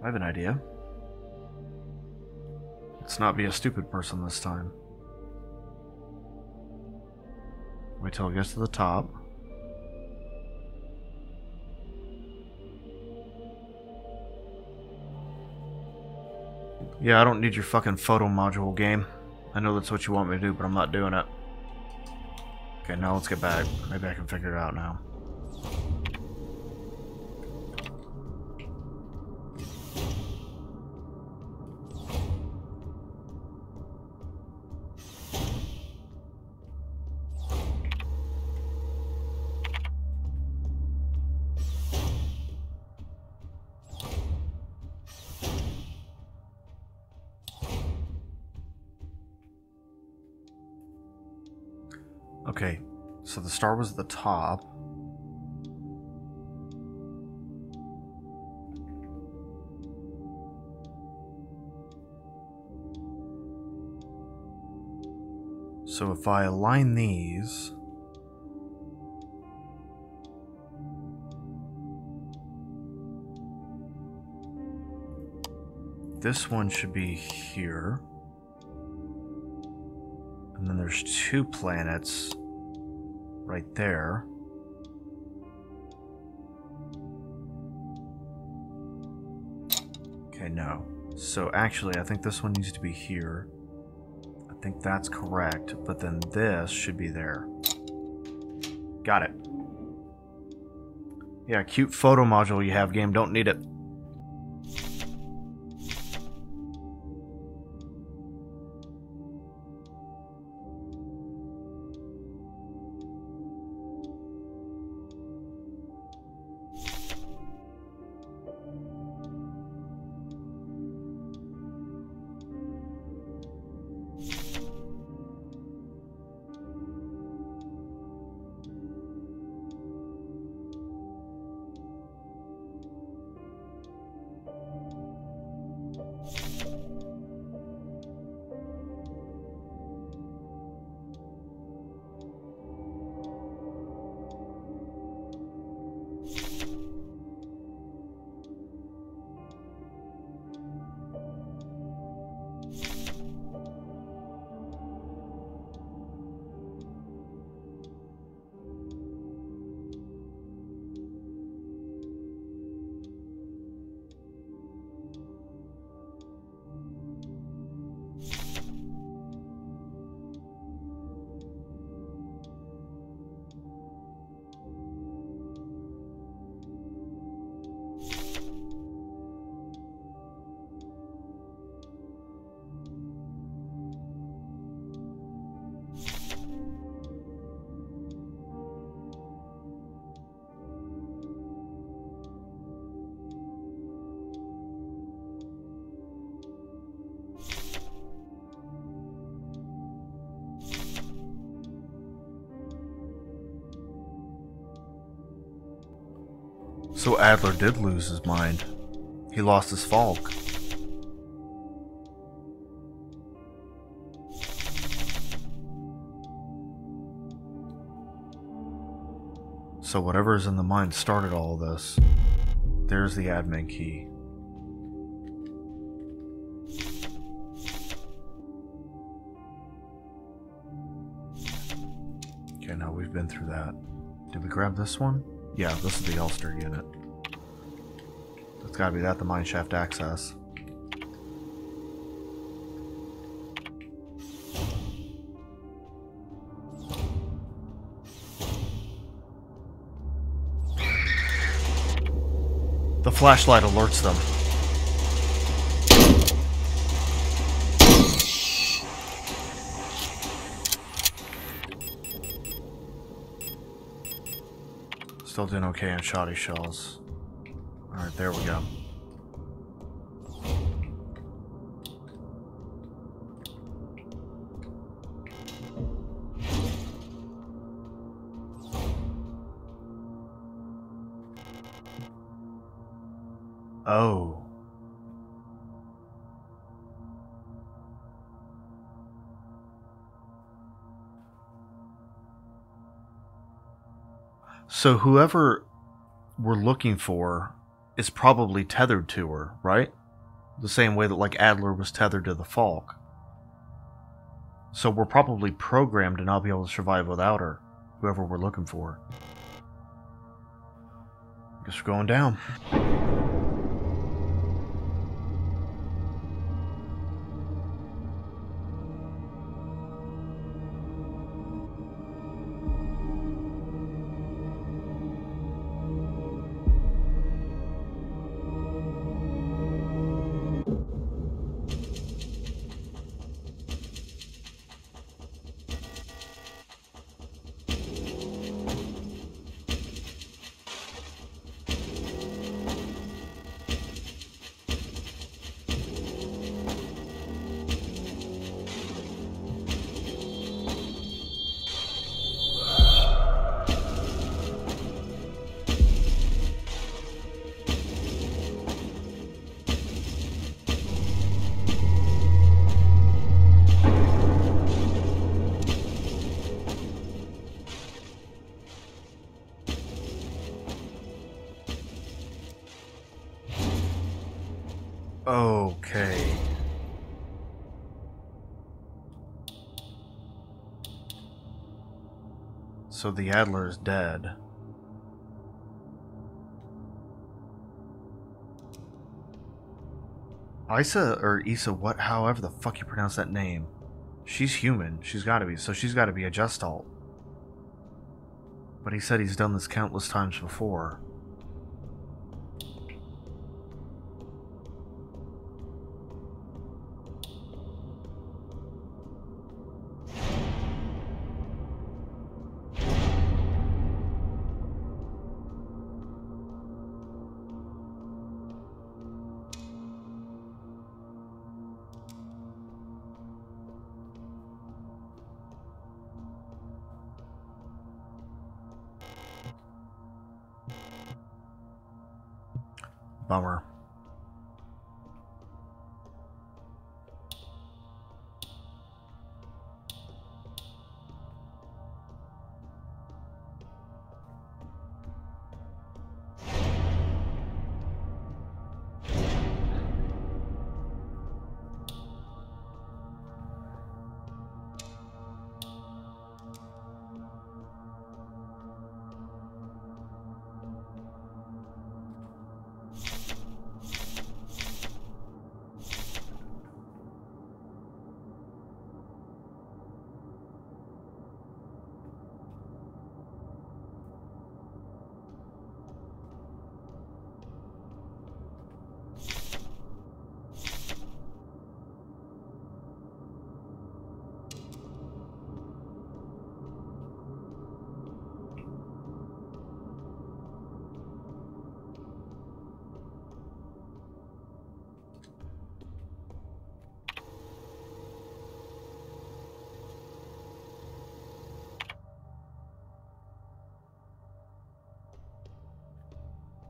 I have an idea. Let's not be a stupid person this time. Wait till it gets to the top. Yeah, I don't need your fucking photo module game. I know that's what you want me to do, but I'm not doing it. Okay, now let's get back. Maybe I can figure it out now. Okay, so the star was at the top. So if I align these... This one should be here. And then there's two planets right there. Okay, no. So actually, I think this one needs to be here. I think that's correct, but then this should be there. Got it. Yeah, cute photo module you have, game. Don't need it. Adler did lose his mind. He lost his Falk. So whatever is in the mind started all this. There's the admin key. Okay, now we've been through that. Did we grab this one? Yeah, this is the Elster unit. It's gotta be that, the mineshaft access. The flashlight alerts them. Still doing okay on shoddy shells. There we go. Oh. So whoever we're looking for is probably tethered to her, right? The same way that like Adler was tethered to the Falk. So we're probably programmed to not be able to survive without her, whoever we're looking for. Guess we're going down. So the Adler is dead. Isa or Isa, what? However the fuck you pronounce that name, she's human. She's got to be. So she's got to be a Gestalt. But he said he's done this countless times before. Bummer.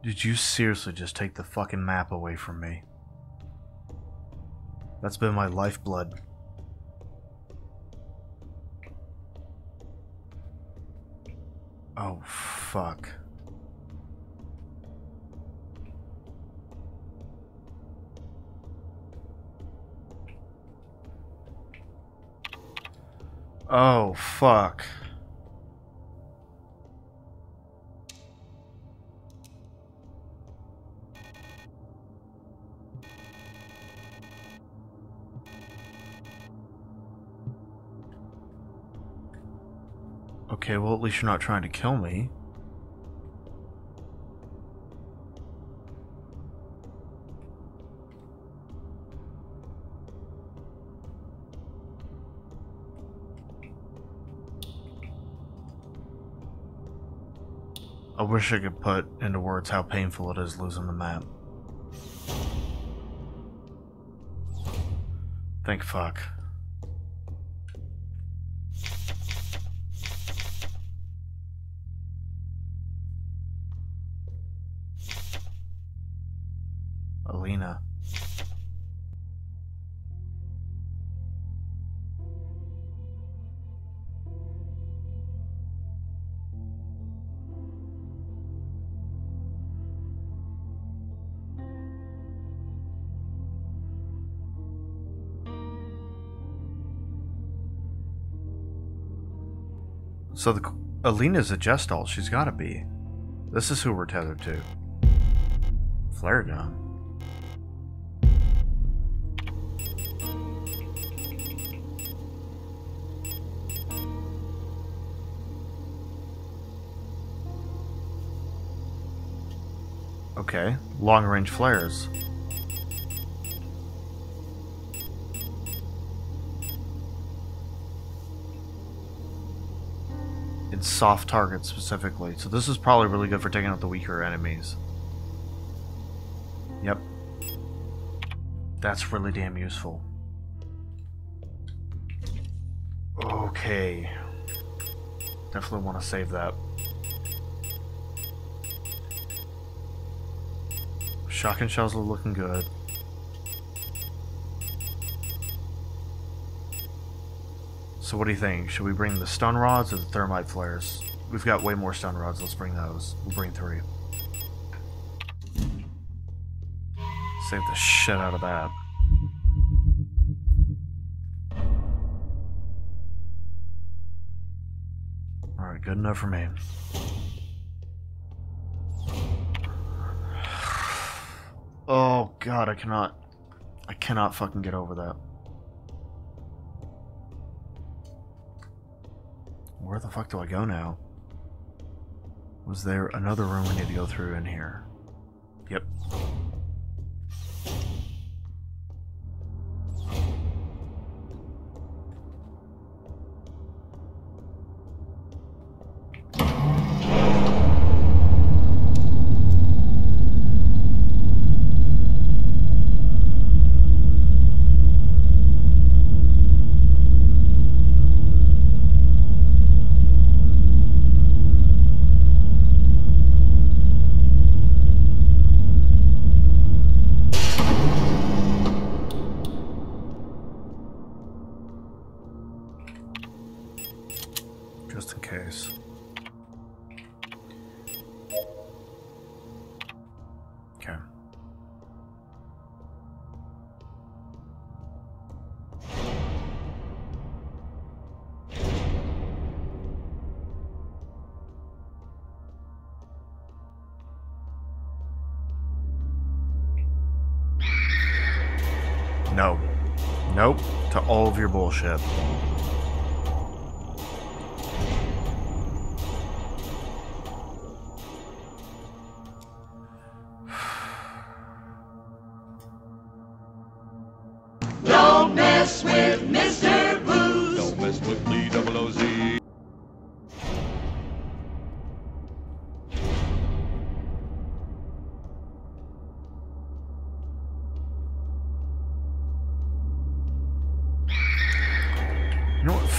Did you seriously just take the fucking map away from me? That's been my lifeblood. Oh, fuck. Oh, fuck. Okay, well at least you're not trying to kill me. I wish I could put into words how painful it is losing the map. Thank fuck. So the Alina's a Gestalt. She's got to be. This is who we're tethered to. Flare gun. Okay, long range flares. Soft targets specifically, so this is probably really good for taking out the weaker enemies. Yep. That's really damn useful. Okay. Definitely want to save that. Shotgun shells are looking good. So what do you think? Should we bring the stun rods or the thermite flares? We've got way more stun rods. Let's bring those. We'll bring three. Save the shit out of that. Alright, good enough for me. <sighs> Oh god, I cannot. I cannot fucking get over that. Where the fuck do I go now? Was there another room we need to go through in here? Yep.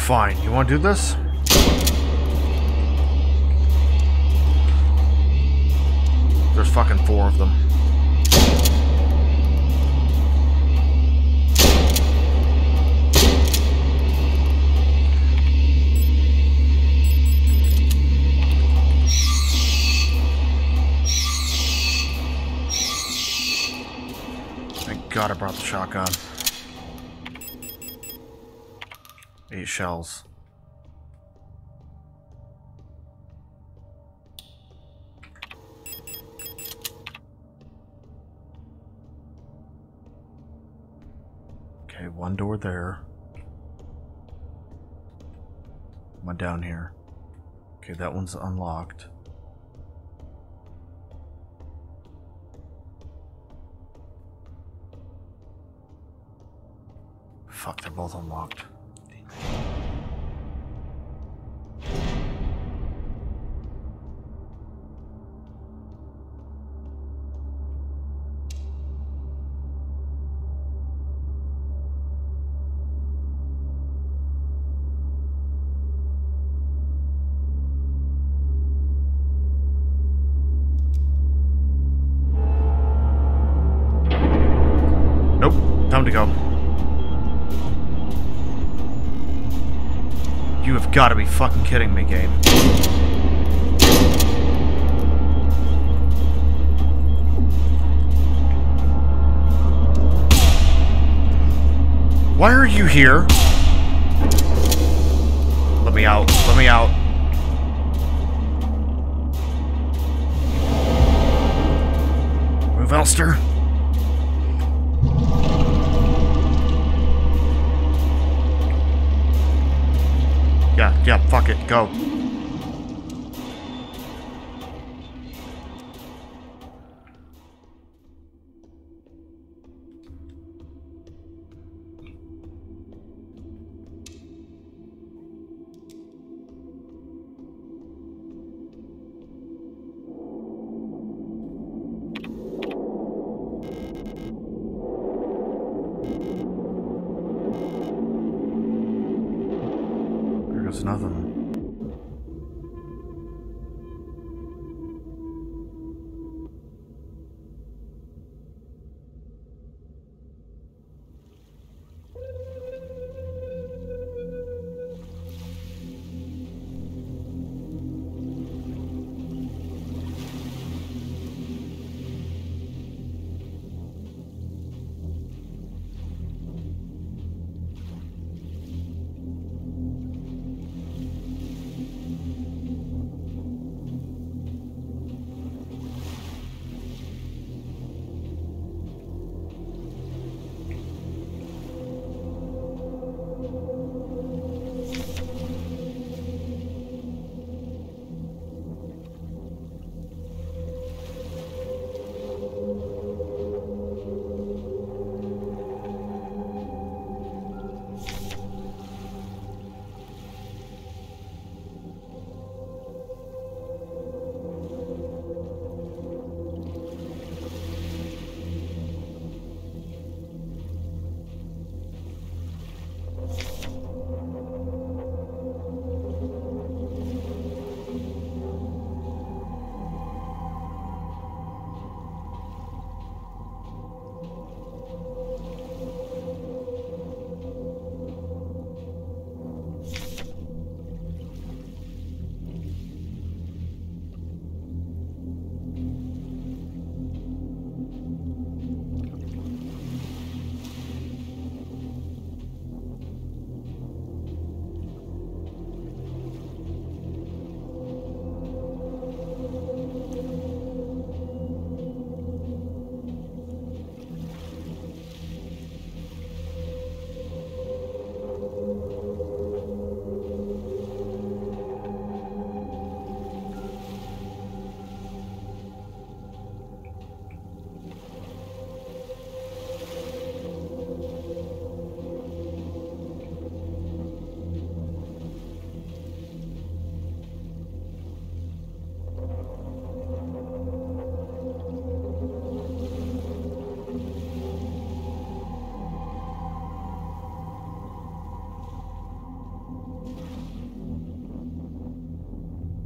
Fine. You want to do this? There's fucking four of them. Thank God I brought the shotgun. Eight shells. Okay, one door there. One down here. Okay, that one's unlocked. Fuck, they're both unlocked. You got to be fucking kidding me, game. Why are you here? Let me out. Let me out. Move, Elster. Yeah, fuck it, go.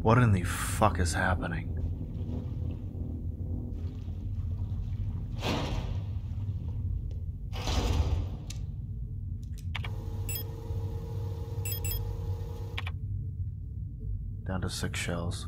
What in the fuck is happening? Down to six shells.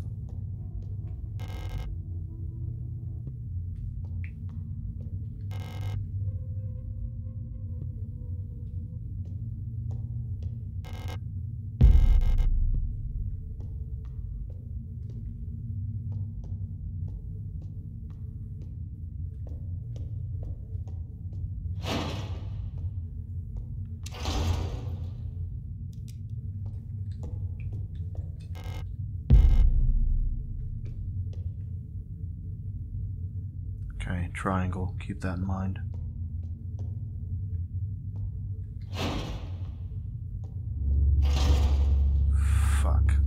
Keep that in mind. Fuck.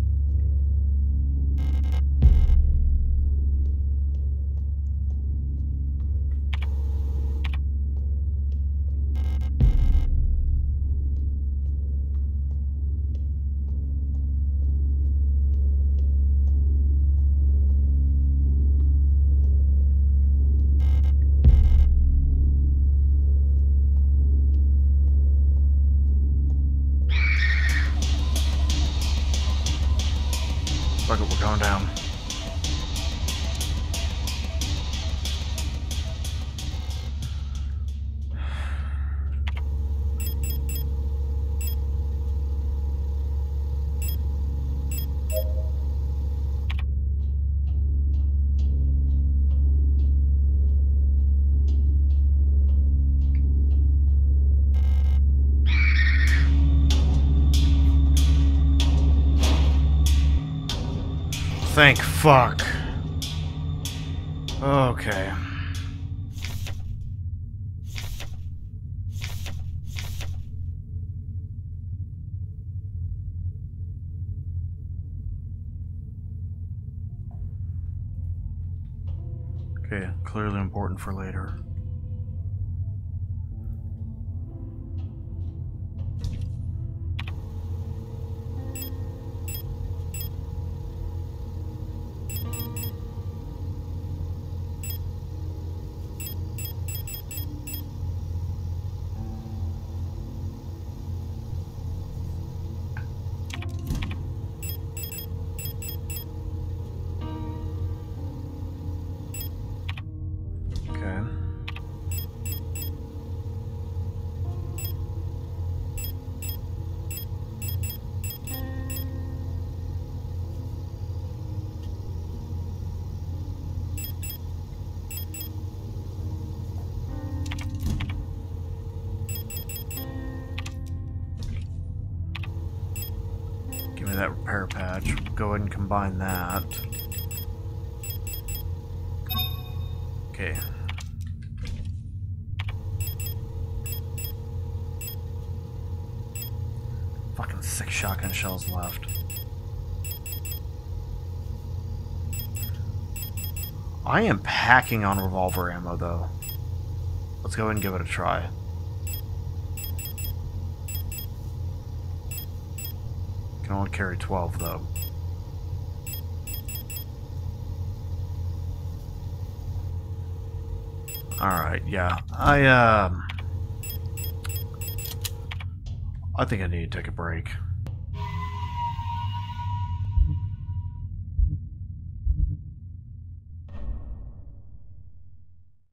Thank fuck. Okay. Okay, clearly important for later. Packing on revolver ammo though. Let's go ahead and give it a try. Can only carry 12 though. Alright, yeah. I, um... I think I need to take a break.